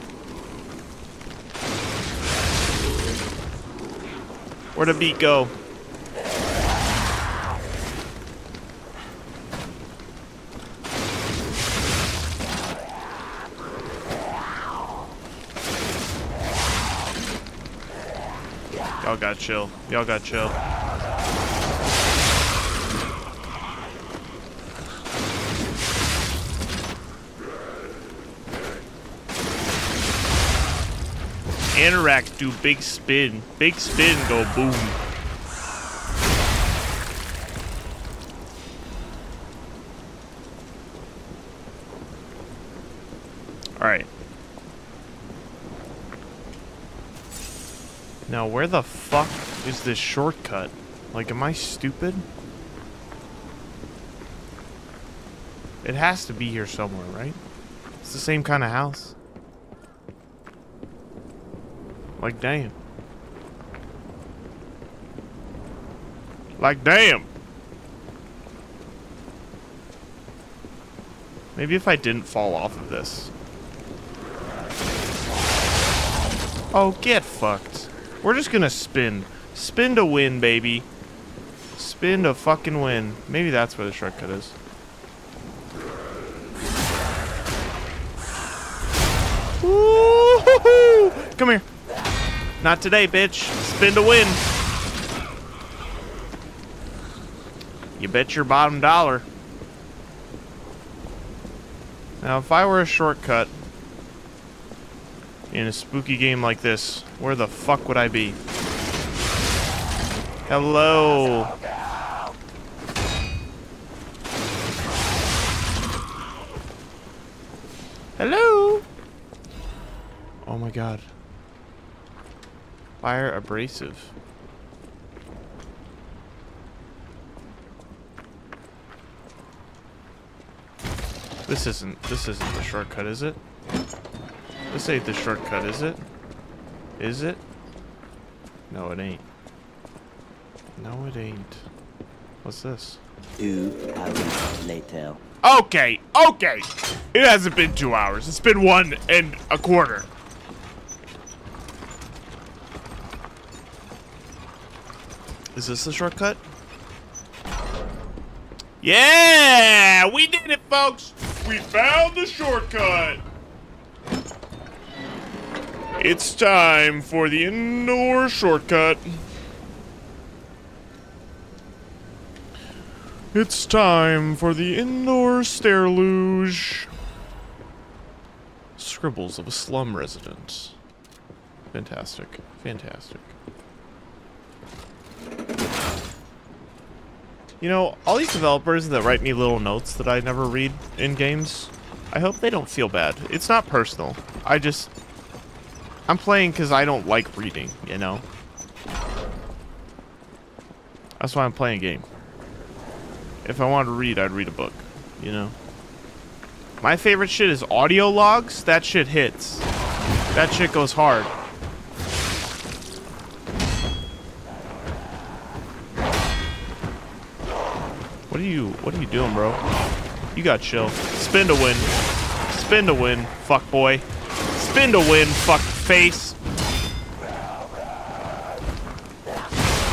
Where'd the beat go? Y'all got chill. Y'all got chill. Anoraqq do big spin. Big spin go boom. Alright. Now where the fuck is this shortcut? Like, am I stupid? It has to be here somewhere, right? It's the same kind of house. Like, damn. Like, damn. Maybe if I didn't fall off of this. Oh, get fucked. We're just gonna spin. Spin to win, baby. Spin to fucking win. Maybe that's where the shortcut is. Come here. Not today, bitch. Spin to win. You bet your bottom dollar. Now, if I were a shortcut in a spooky game like this, where the fuck would I be? Hello. Hello. Oh my god. Fire abrasive. This isn't this isn't the shortcut, is it? This ain't the shortcut, is it? Is it? No, it ain't. No, it ain't. What's this? Two hours later. Okay, okay. It hasn't been two hours. It's been one and a quarter. Is this the shortcut? Yeah! We did it, folks! We found the shortcut! It's time for the indoor shortcut. It's time for the indoor stair luge. Scribbles of a slum resident. Fantastic. Fantastic. You know, all these developers that write me little notes that I never read in games, I hope they don't feel bad. It's not personal. I just... I'm playing because I don't like reading, you know? That's why I'm playing a game. If I wanted to read, I'd read a book, you know? My favorite shit is audio logs. That shit hits. That shit goes hard. You what are you doing, bro? You got chill. Spin to win. Spin to win, fuck boy. Spin to win, fuck face.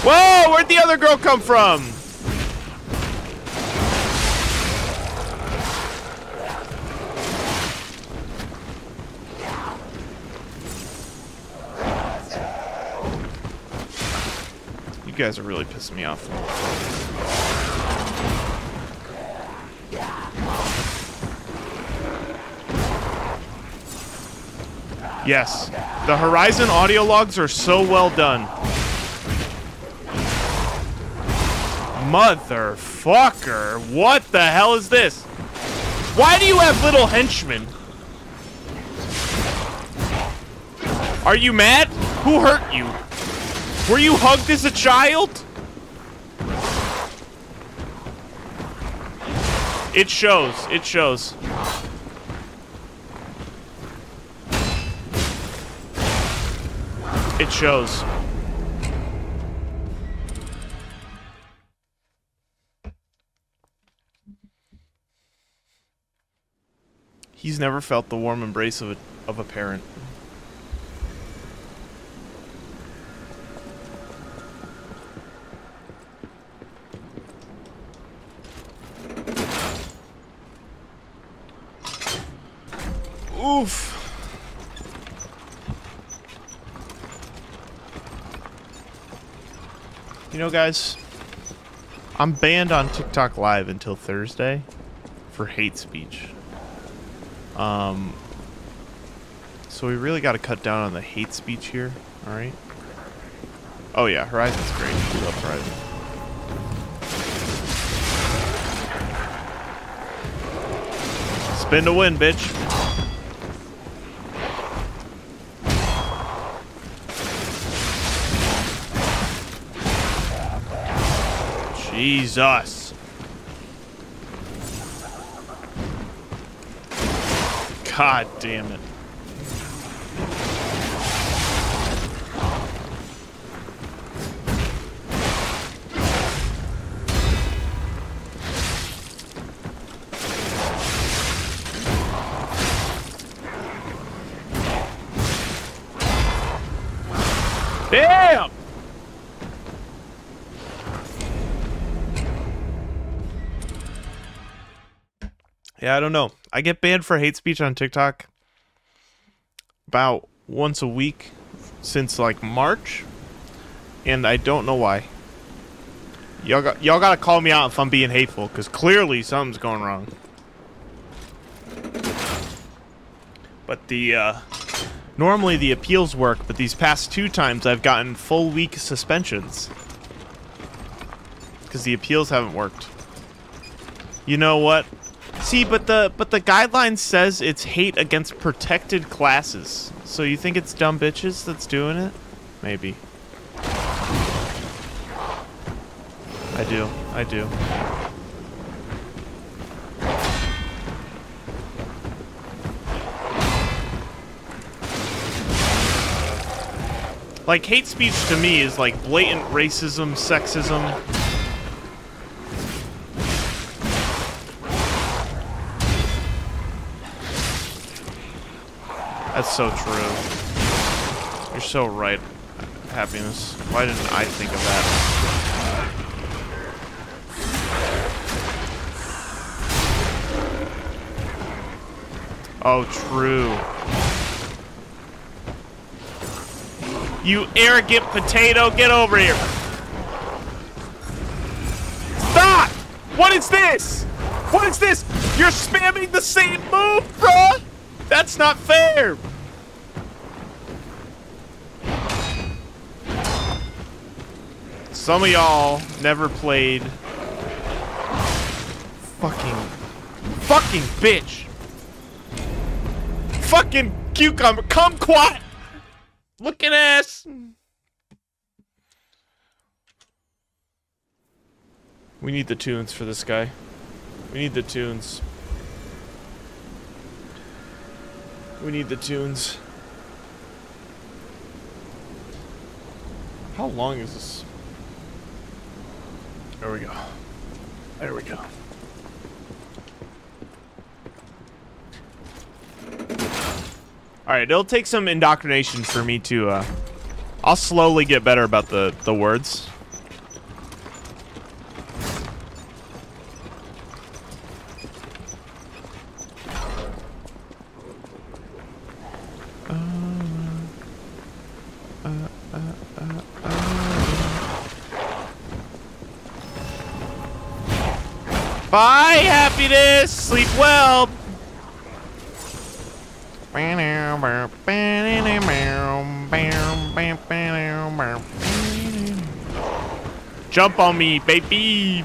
Whoa, where'd the other girl come from? You guys are really pissing me off. Yes. The Horizon audio logs are so well done. Motherfucker. What the hell is this? Why do you have little henchmen? Are you mad? Who hurt you? Were you hugged as a child? It shows. It shows. It shows. He's never felt the warm embrace of a, of a parent. Oof. You know, guys, I'm banned on TikTok Live until Thursday for hate speech. Um, so we really got to cut down on the hate speech here, alright? Oh yeah, Horizon's great. We love Horizon. Spin to win, bitch. Jesus. God damn it. Damn! Yeah, I don't know. I get banned for hate speech on TikTok about once a week since like March, and I don't know why. Y'all got y'all gotta call me out if I'm being hateful, because clearly something's going wrong. But the uh, normally the appeals work, but these past two times I've gotten full week suspensions because the appeals haven't worked. You know what? See, but the but the guideline says it's hate against protected classes. So you think it's dumb bitches that's doing it? Maybe. I do. I do. Like, hate speech to me is like blatant racism, sexism, That's so true. You're so right, happiness. Why didn't I think of that? Oh, true. You arrogant potato, get over here. Stop! What is this? What is this? You're spamming the same move, bruh! That's not fair! Some of y'all never played fucking fucking bitch. Fucking cucumber kumquat. Looking ass. We need the tunes for this guy. We need the tunes. We need the tunes. How long is this? There we go. There we go. Alright, it'll take some indoctrination for me to, uh... I'll slowly get better about the, the words. Bye, happiness. Sleep well. Jump on me, baby.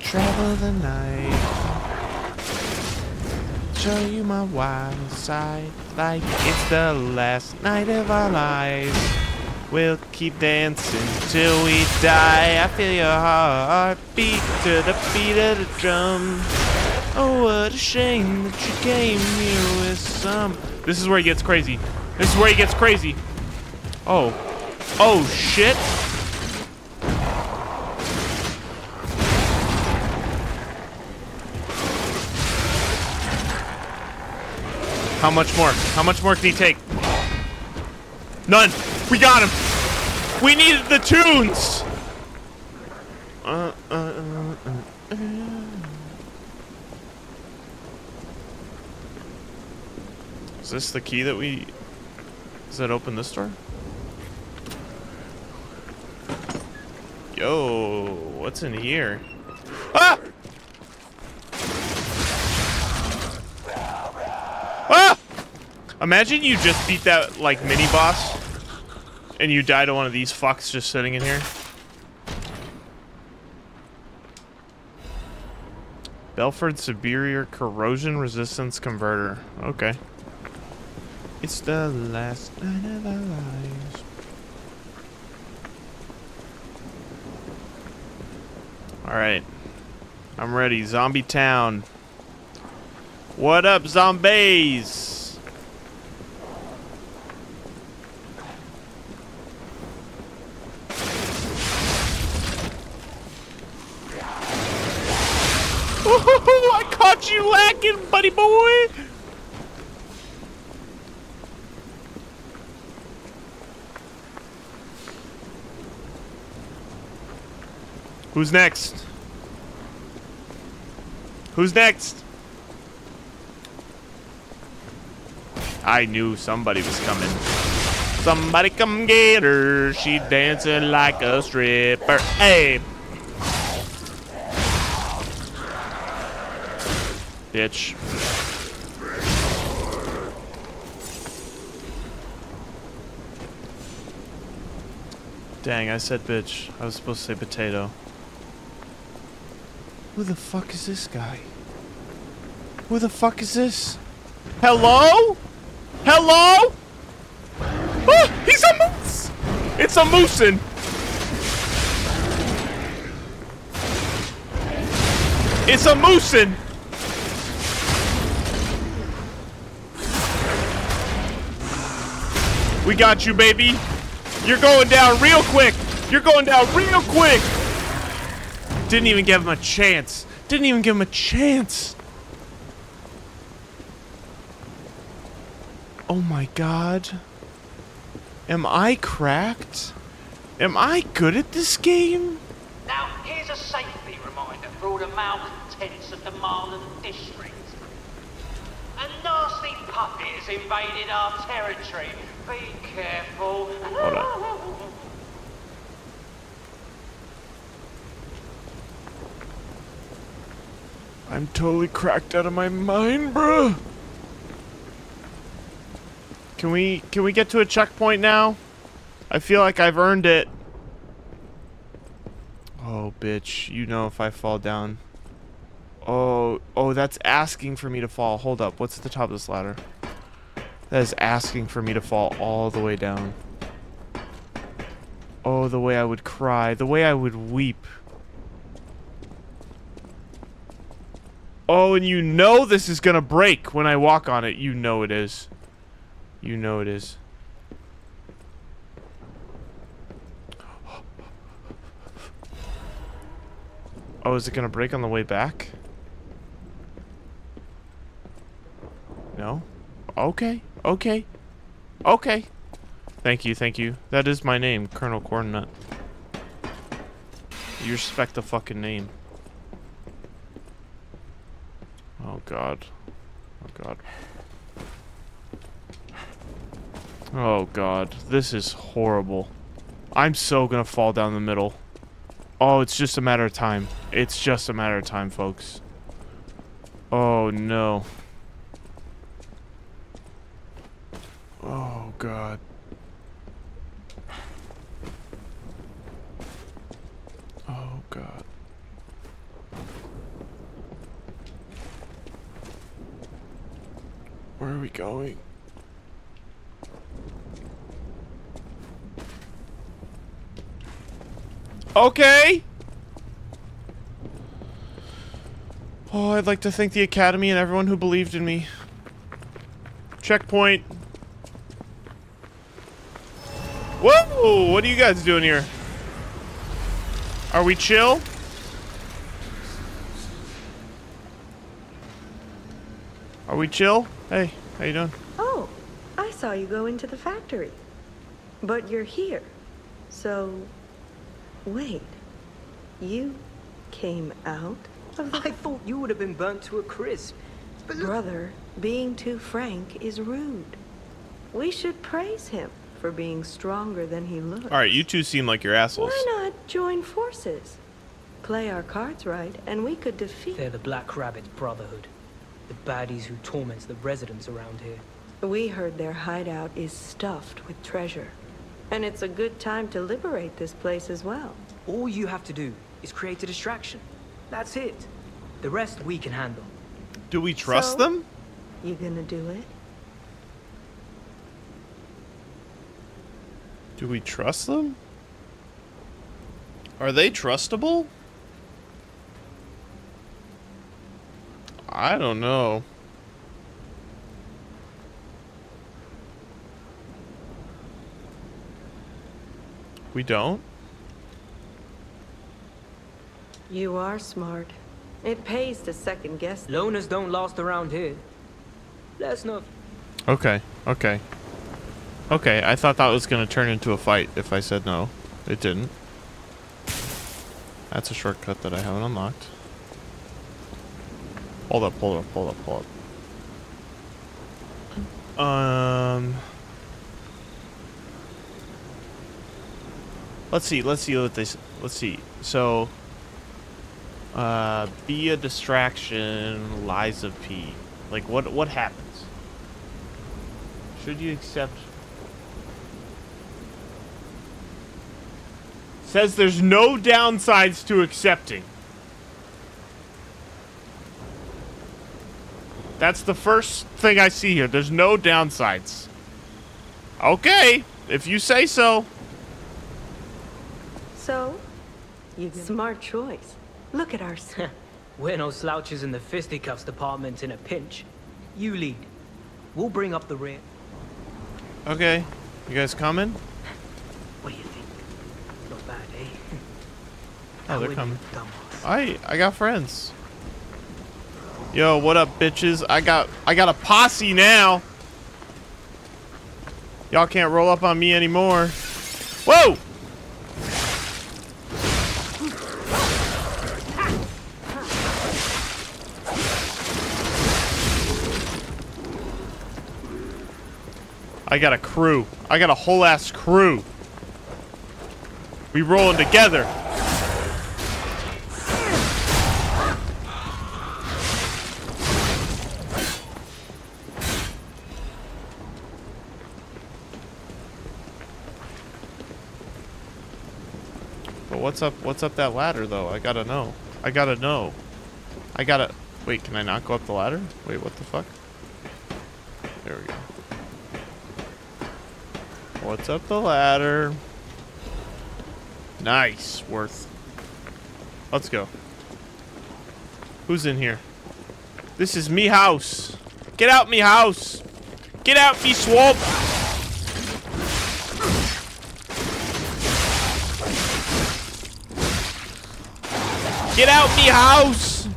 Travel the night. Show you my wild side, like it's the last night of our lives. We'll keep dancing till we die. I feel your heart beat to the beat of the drum. Oh, what a shame that you came here with some. This is where he gets crazy. This is where he gets crazy. Oh. Oh, shit. How much more? How much more can he take? None. We got him. We needed the tunes. Uh, uh, uh, uh, Is this the key that we... Does that open this door? Yo, what's in here? Ah! Ah! Imagine you just beat that, like, mini-boss, and you die to one of these fucks just sitting in here. Belford Superior Corrosion Resistance Converter. Okay. It's the last night of our lives. Alright. I'm ready. Zombie Town. What up, zombies? I caught you lacking, buddy boy! Who's next? Who's next? I knew somebody was coming. Somebody come get her. She dancing like a stripper. Hey. Bitch. Dang, I said bitch. I was supposed to say potato. Who the fuck is this guy? Who the fuck is this? Hello? Hello? Ah, he's a moose! It's a moosin! It's a moosin! We got you, baby. You're going down real quick. You're going down real quick. Didn't even give him a chance. Didn't even give him a chance. Oh my god. Am I cracked? Am I good at this game? Now, here's a safety reminder for all the malcontents of the Malum district. A nasty puppet has invaded our territory. Be careful. Hold on. I'm totally cracked out of my mind, bruh. Can we can we get to a checkpoint now? I feel like I've earned it. Oh, bitch. You know if I fall down. Oh, oh, that's asking for me to fall. Hold up. What's at the top of this ladder? That is asking for me to fall all the way down. Oh, the way I would cry. The way I would weep. Oh, and you know this is gonna break when I walk on it. You know it is. You know it is. Oh, is it gonna break on the way back? No? Okay, okay, okay. Thank you, thank you. That is my name, Colonel Cornnut. You respect the fucking name. Oh god. Oh god. Oh god. This is horrible. I'm so gonna fall down the middle. Oh, it's just a matter of time. It's just a matter of time, folks. Oh no. Oh god. Oh god. Where are we going? Okay. Oh, I'd like to thank the Academy and everyone who believed in me. Checkpoint. Whoa! What are you guys doing here? Are we chill? Are we chill? Hey, how you doing? Oh, I saw you go into the factory. But you're here. So, wait. You came out of the... I thought you would have been burnt to a crisp. Brother, being too frank is rude. We should praise him for being stronger than he looks. Alright, you two seem like you're assholes. Why not join forces? Play our cards right, and we could defeat... They're the Black Rabbit Brotherhood. The baddies who torment the residents around here. We heard their hideout is stuffed with treasure. And it's a good time to liberate this place as well. All you have to do is create a distraction. That's it. The rest we can handle. Do we trust So? them? You gonna do it? Do we trust them? Are they trustable? I don't know. We don't? You are smart. It pays to second guess. Loners don't last around here. Let's not. Okay, okay. Okay, I thought that was going to turn into a fight if I said no. It didn't. That's a shortcut that I haven't unlocked. Hold up, hold up, hold up, hold up. Um... Let's see, let's see what they... Let's see. So... Uh, be a distraction, Liza P. Like, what, what happens? Should you accept... Says there's no downsides to accepting. That's the first thing I see here. There's no downsides. Okay, if you say. So, you smart choice. Look at our s- We're no slouches in the fisticuffs department in a pinch. You lead. We'll bring up the rear. Okay, you guys coming? What do you think? Not bad, eh? Oh, they're coming. I I got friends. Yo, what up, bitches? I got I got a posse now. Y'all can't roll up on me anymore. Whoa! I got a crew. I got a whole ass crew. We rolling together. But what's up what's up that ladder though? I gotta know. I gotta know. I gotta wait, can I not go up the ladder? Wait, what the fuck? There we go. What's up the ladder? Nice. Worth. Let's go. Who's in here? This is me house. Get out me house. Get out me swamp. Get out me house.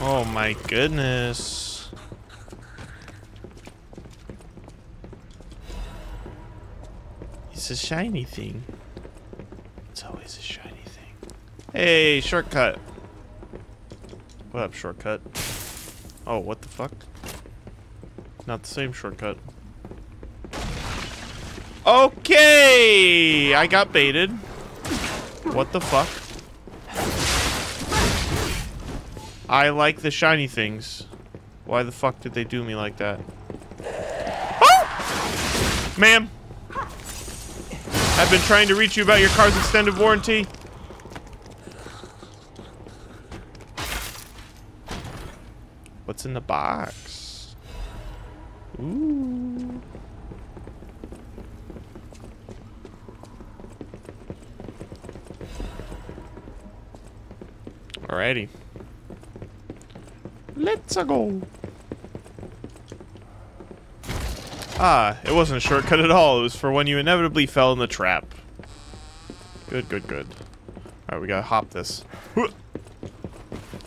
Oh my goodness. It's a shiny thing. It's always a shiny thing. Hey, shortcut. What up, shortcut? Oh, what the fuck? Not the same shortcut. Okay! I got baited. What the fuck? I like the shiny things. Why the fuck did they do me like that? Oh! Ma'am! I've been trying to reach you about your car's extended warranty. What's in the box? Ooh. Alrighty. Let's go. Ah, it wasn't a shortcut at all. It was for when you inevitably fell in the trap. Good, good, good. Alright, we gotta hop this.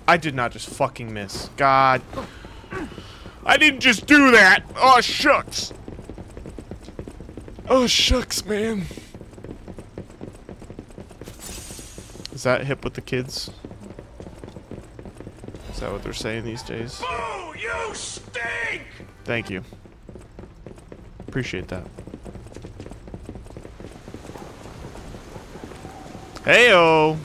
I did not just fucking miss. God. I didn't just do that! Oh, shucks! Oh, shucks, man. Is that hip with the kids? Is that what they're saying these days? Oh, you stink! Thank you. Appreciate that. Heyo!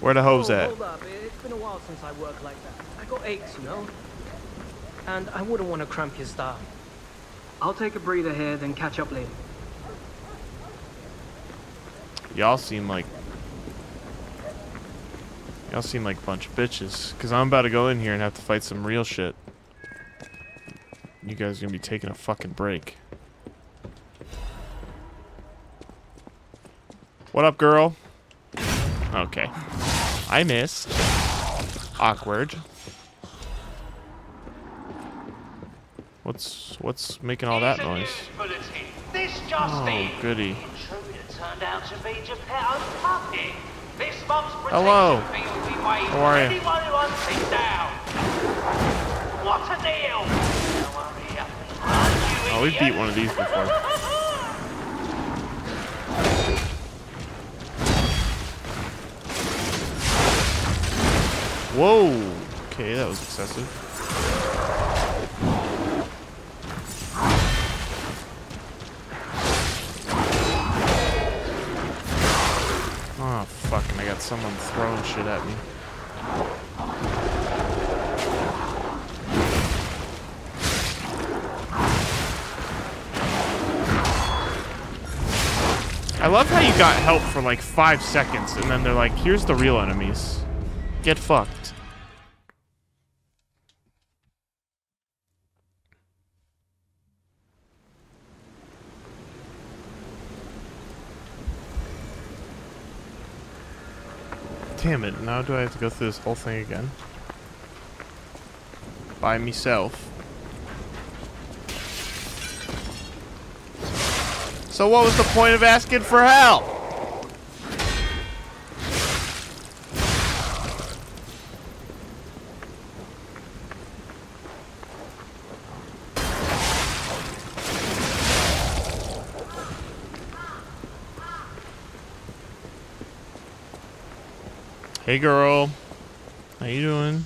Where the hose oh, at? Hold up. It's been a while since I worked like that. I got aches, you know? And I wouldn't want to cramp your style. I'll take a breather here, then catch up later. Y'all seem like... Y'all seem like a bunch of bitches. Because I'm about to go in here and have to fight some real shit. You guys are gonna be taking a fucking break. What up, girl? Okay. I missed. Awkward. What's what's making all that noise? This Oh, goody. Intruder turned out to be Geppetto's puppet. This month's protection Hello. fee will be How are you? anyone who hunts him down. What a deal! Oh, we beat one of these before. Whoa! Okay, that was excessive. Oh, fucking, I got someone throwing shit at me. I love how you got help for like five seconds, and then they're like, here's the real enemies. Get fucked. Damn it, now do I have to go through this whole thing again? By myself. So what was the point of asking for help? Hey girl. How you doing?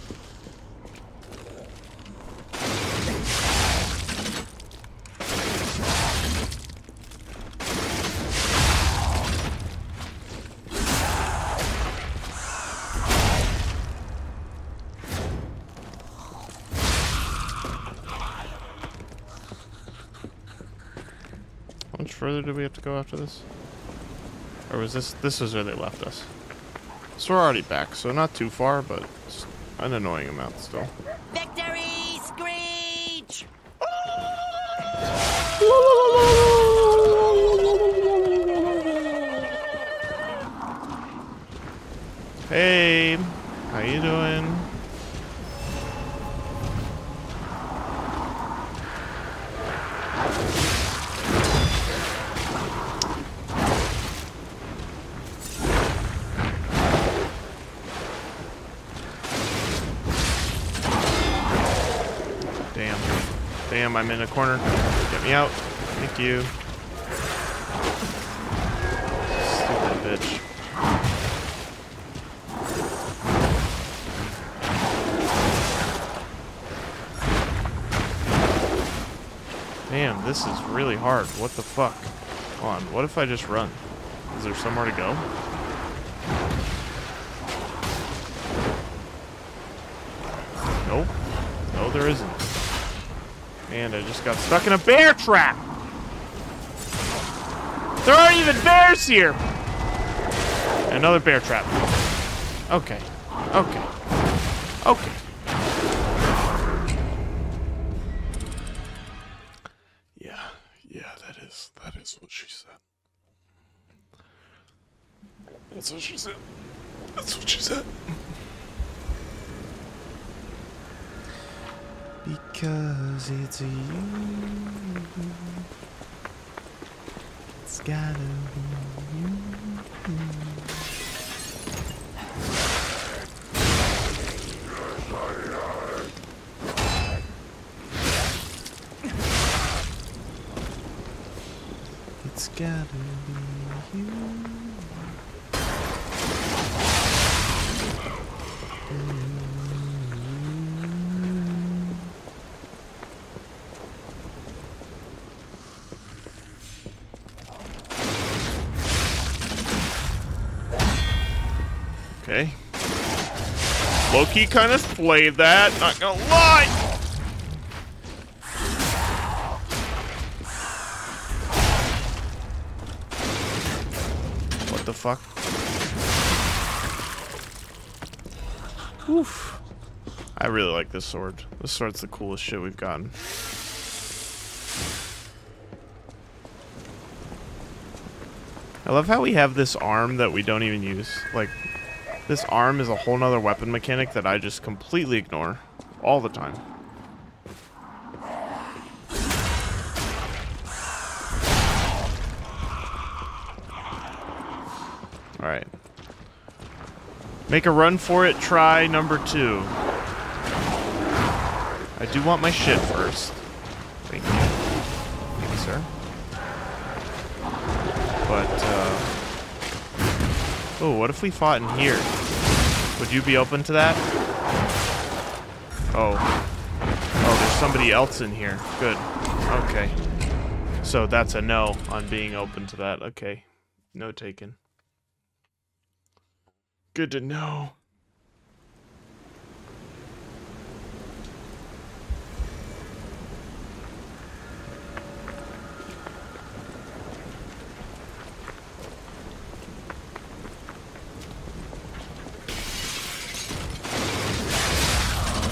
After this? Or was this, this is where they left us. So we're already back, so not too far, but an annoying amount still. Victory, Screech! Hey, corner. Get me out. Thank you. Stupid bitch. Damn, this is really hard. What the fuck? Hold on, what if I just run? Is there somewhere to go? Nope. No, there isn't. And I just got stuck in a bear trap! There aren't even bears here! Another bear trap. Okay. Loki kind of played that, not gonna lie. What the fuck? Oof. I really like this sword. This sword's the coolest shit we've gotten. I love how we have this arm that we don't even use. Like, this arm is a whole nother weapon mechanic that I just completely ignore all the time. Alright. Make a run for it, try number two. I do want my shit first. Thank you. Thank you, sir. But, uh... Oh, what if we fought in here? Would you be open to that? Oh. Oh, there's somebody else in here. Good. Okay. So that's a no on being open to that. Okay. No taken. Good to know.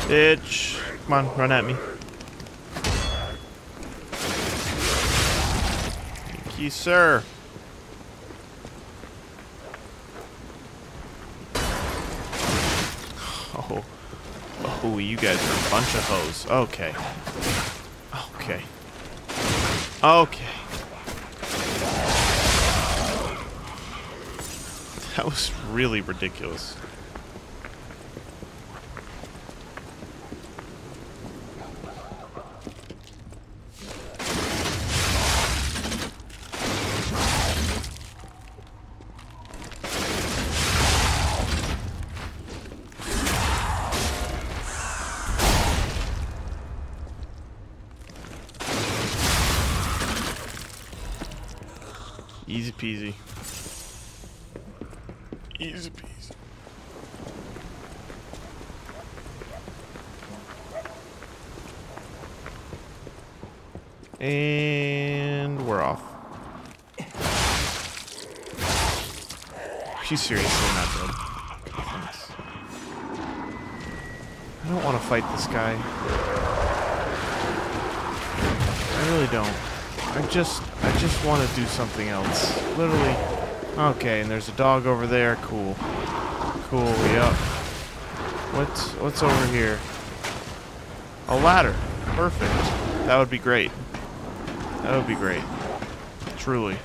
Bitch. Come on, run at me. Thank you, sir. Oh. Oh, you guys are a bunch of hoes. Okay. Okay. Okay. That was really ridiculous. Peasy. Easy peasy. And we're off. She's seriously not dead. Thanks. I don't want to fight this guy. I really don't. I just, I just want to do something else. Literally. Okay, and there's a dog over there. Cool. Cool, yep. What's, what's over here? A ladder. Perfect. That would be great. That would be great. Truly.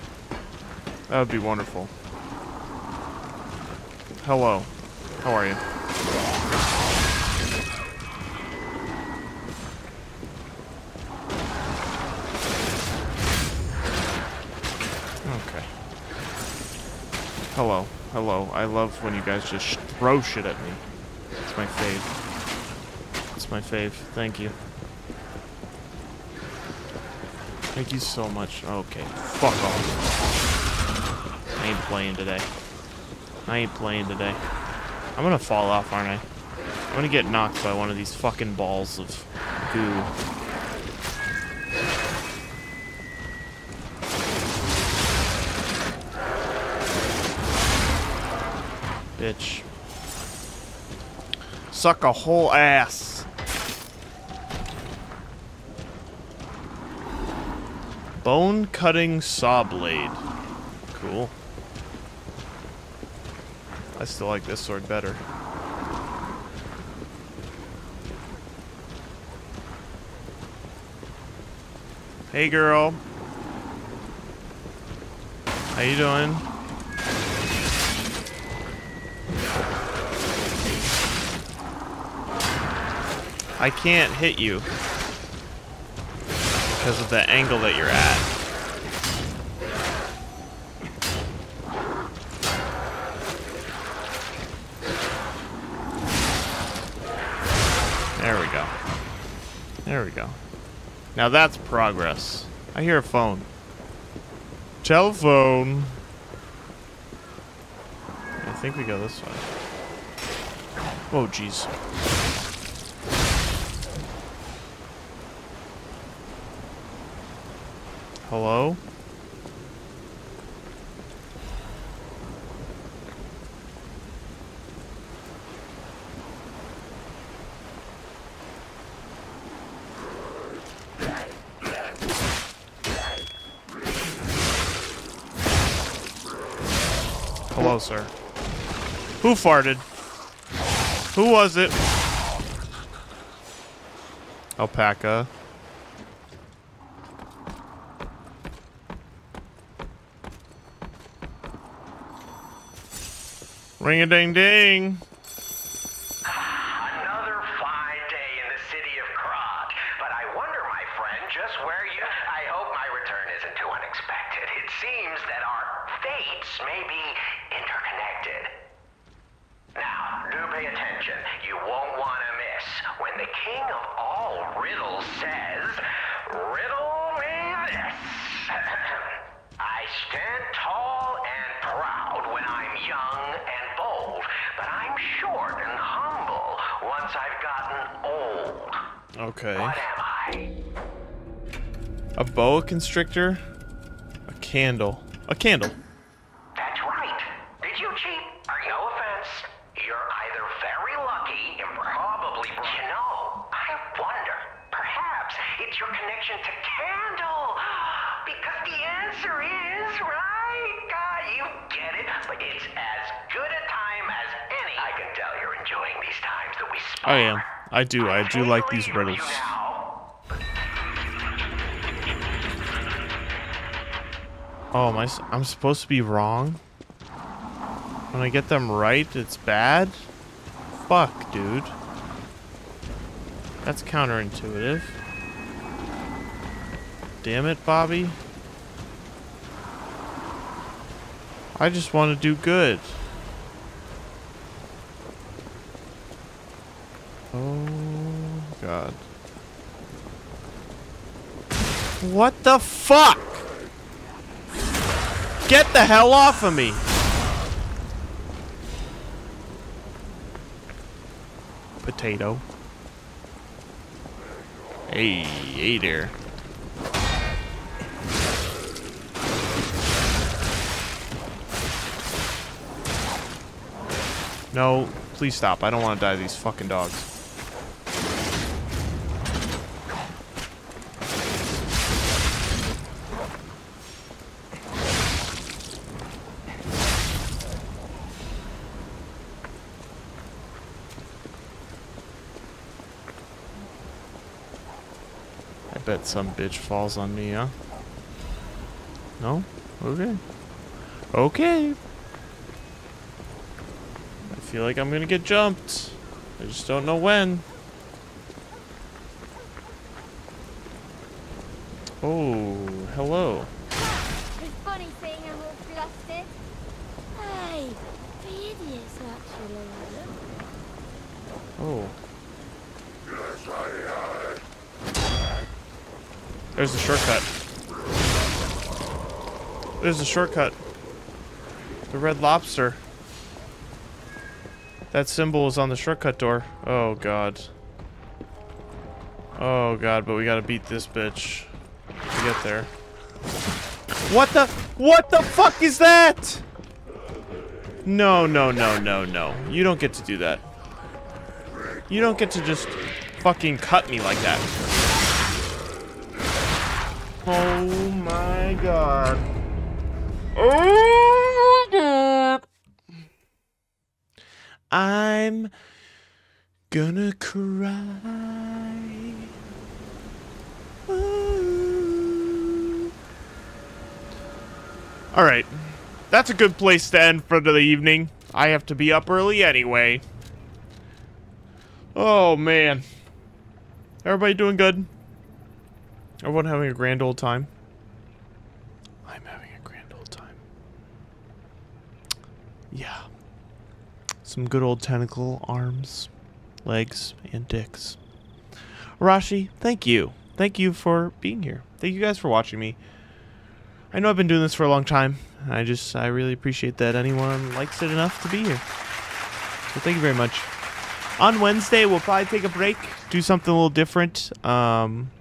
That would be wonderful. Hello. How are you? Hello. Hello. I love when you guys just throw shit at me. It's my fave. It's my fave. Thank you. Thank you so much. Okay. Fuck off. I ain't playing today. I ain't playing today. I'm gonna fall off, aren't I? I'm gonna get knocked by one of these fucking balls of goo. Bitch. Suck a whole ass. Bone cutting saw blade. Cool. I still like this sword better. Hey girl. How you doing? I can't hit you because of the angle that you're at. There we go. There we go. Now that's progress. I hear a phone. Telephone. I think we go this way. Oh, jeez. Hello? Hello, sir. Who farted? Who was it? Alpaca. Ring a ding ding. Constrictor? A candle. A candle. That's right. Did you cheat? Or no offense, you're either very lucky and probably, you know, I wonder, perhaps it's your connection to Candle. Because the answer is, right? God, you get it. But it's as good a time as any. I can tell you're enjoying these times that we spend. I am. I do. I do like these riddles. Oh, am I, I'm supposed to be wrong? When I get them right, it's bad? Fuck, dude. That's counterintuitive. Damn it, Bobby. I just want to do good. Oh, God. What the fuck? Get the hell off of me! Potato. Hey, hey there. No, please stop. I don't want to die to these fucking dogs. Bet some bitch falls on me, huh? No? Okay. Okay I feel like I'm gonna get jumped. I just don't know when. Oh, hello. It's funny seeing them all flustered. Hey, the idiots actually. Oh. There's the shortcut. There's the shortcut. The red lobster. That symbol is on the shortcut door. Oh, God. Oh, God, but we gotta beat this bitch to get there. What the? What the fuck is that? No, no, no, no, no. You don't get to do that. You don't get to just fucking cut me like that. Oh my god. I'm gonna cry. All right. That's a good place to end for the evening. I have to be up early anyway. Oh, man. Everybody doing good? Everyone having a grand old time? I'm having a grand old time. Yeah. Some good old tentacle arms, legs, and dicks. Rashi, thank you. Thank you for being here. Thank you guys for watching me. I know I've been doing this for a long time. I just, I really appreciate that anyone likes it enough to be here. So thank you very much. On Wednesday, we'll probably take a break, do something a little different. Um,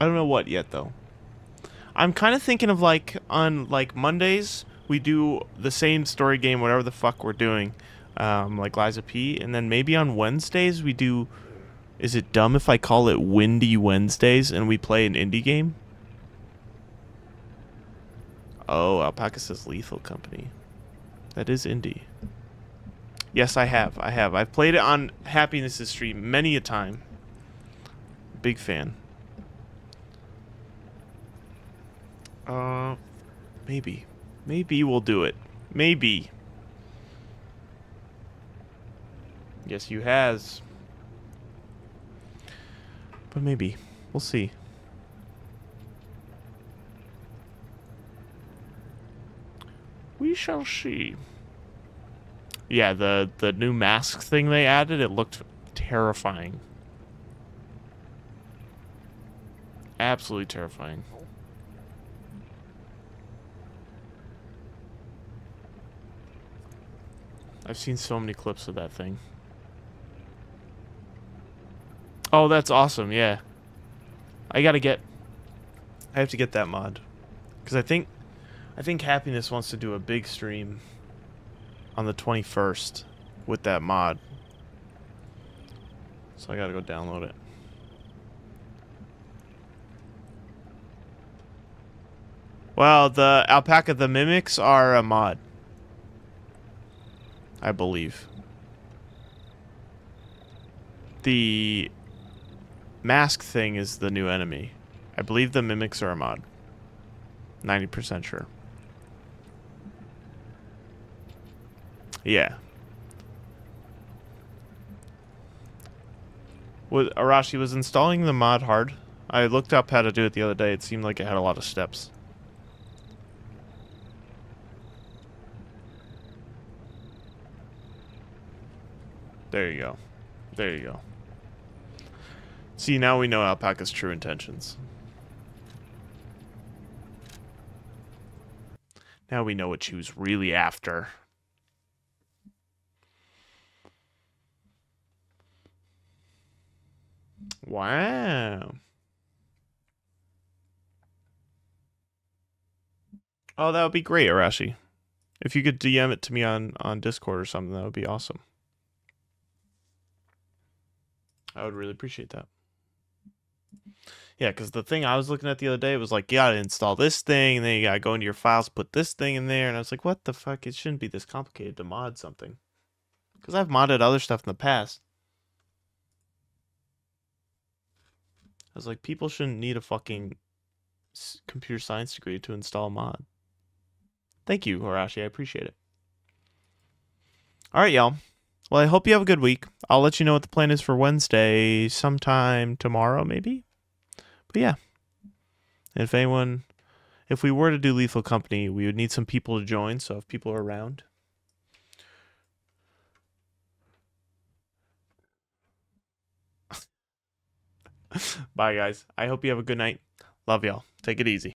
I don't know what yet, though. I'm kind of thinking of like, on like Mondays, we do the same story game, whatever the fuck we're doing, um, like Lies of P, and then maybe on Wednesdays we do. Is it dumb if I call it Windy Wednesdays and we play an indie game? Oh, Alpaca says Lethal Company. That is indie. Yes, I have. I have. I've played it on Happiness's stream many a time. Big fan. Uh, maybe. Maybe we'll do it. Maybe. Yes, you has. But maybe. We'll see. We shall see. Yeah, the, the new mask thing they added, it looked terrifying. Absolutely terrifying. I've seen so many clips of that thing. Oh, that's awesome. Yeah. I got to get I have to get that mod cuz I think I think Happiness wants to do a big stream on the 21st with that mod. So I got to go download it. Well, the Alpaca the Mimics are a mod. I believe. The mask thing is the new enemy. I believe the mimics are a mod. 90% sure. Yeah. With Arashi was installing the mod hard. I looked up how to do it the other day. It seemed like it had a lot of steps. There you go. There you go. See, now we know Alpaca's true intentions. Now we know what she was really after. Wow. Oh, that would be great, Arashi. If you could DM it to me on, on Discord or something, that would be awesome. I would really appreciate that. Yeah, because the thing I was looking at the other day was like, you gotta install this thing, and then you gotta go into your files, put this thing in there, and I was like, what the fuck? It shouldn't be this complicated to mod something. Because I've modded other stuff in the past. I was like, people shouldn't need a fucking computer science degree to install a mod. Thank you, Arashi. I appreciate it. All right, y'all. Well, I hope you have a good week. I'll let you know what the plan is for Wednesday sometime tomorrow, maybe. But yeah. if anyone, if we were to do Lethal Company, we would need some people to join. So if people are around. Bye, guys. I hope you have a good night. Love y'all. Take it easy.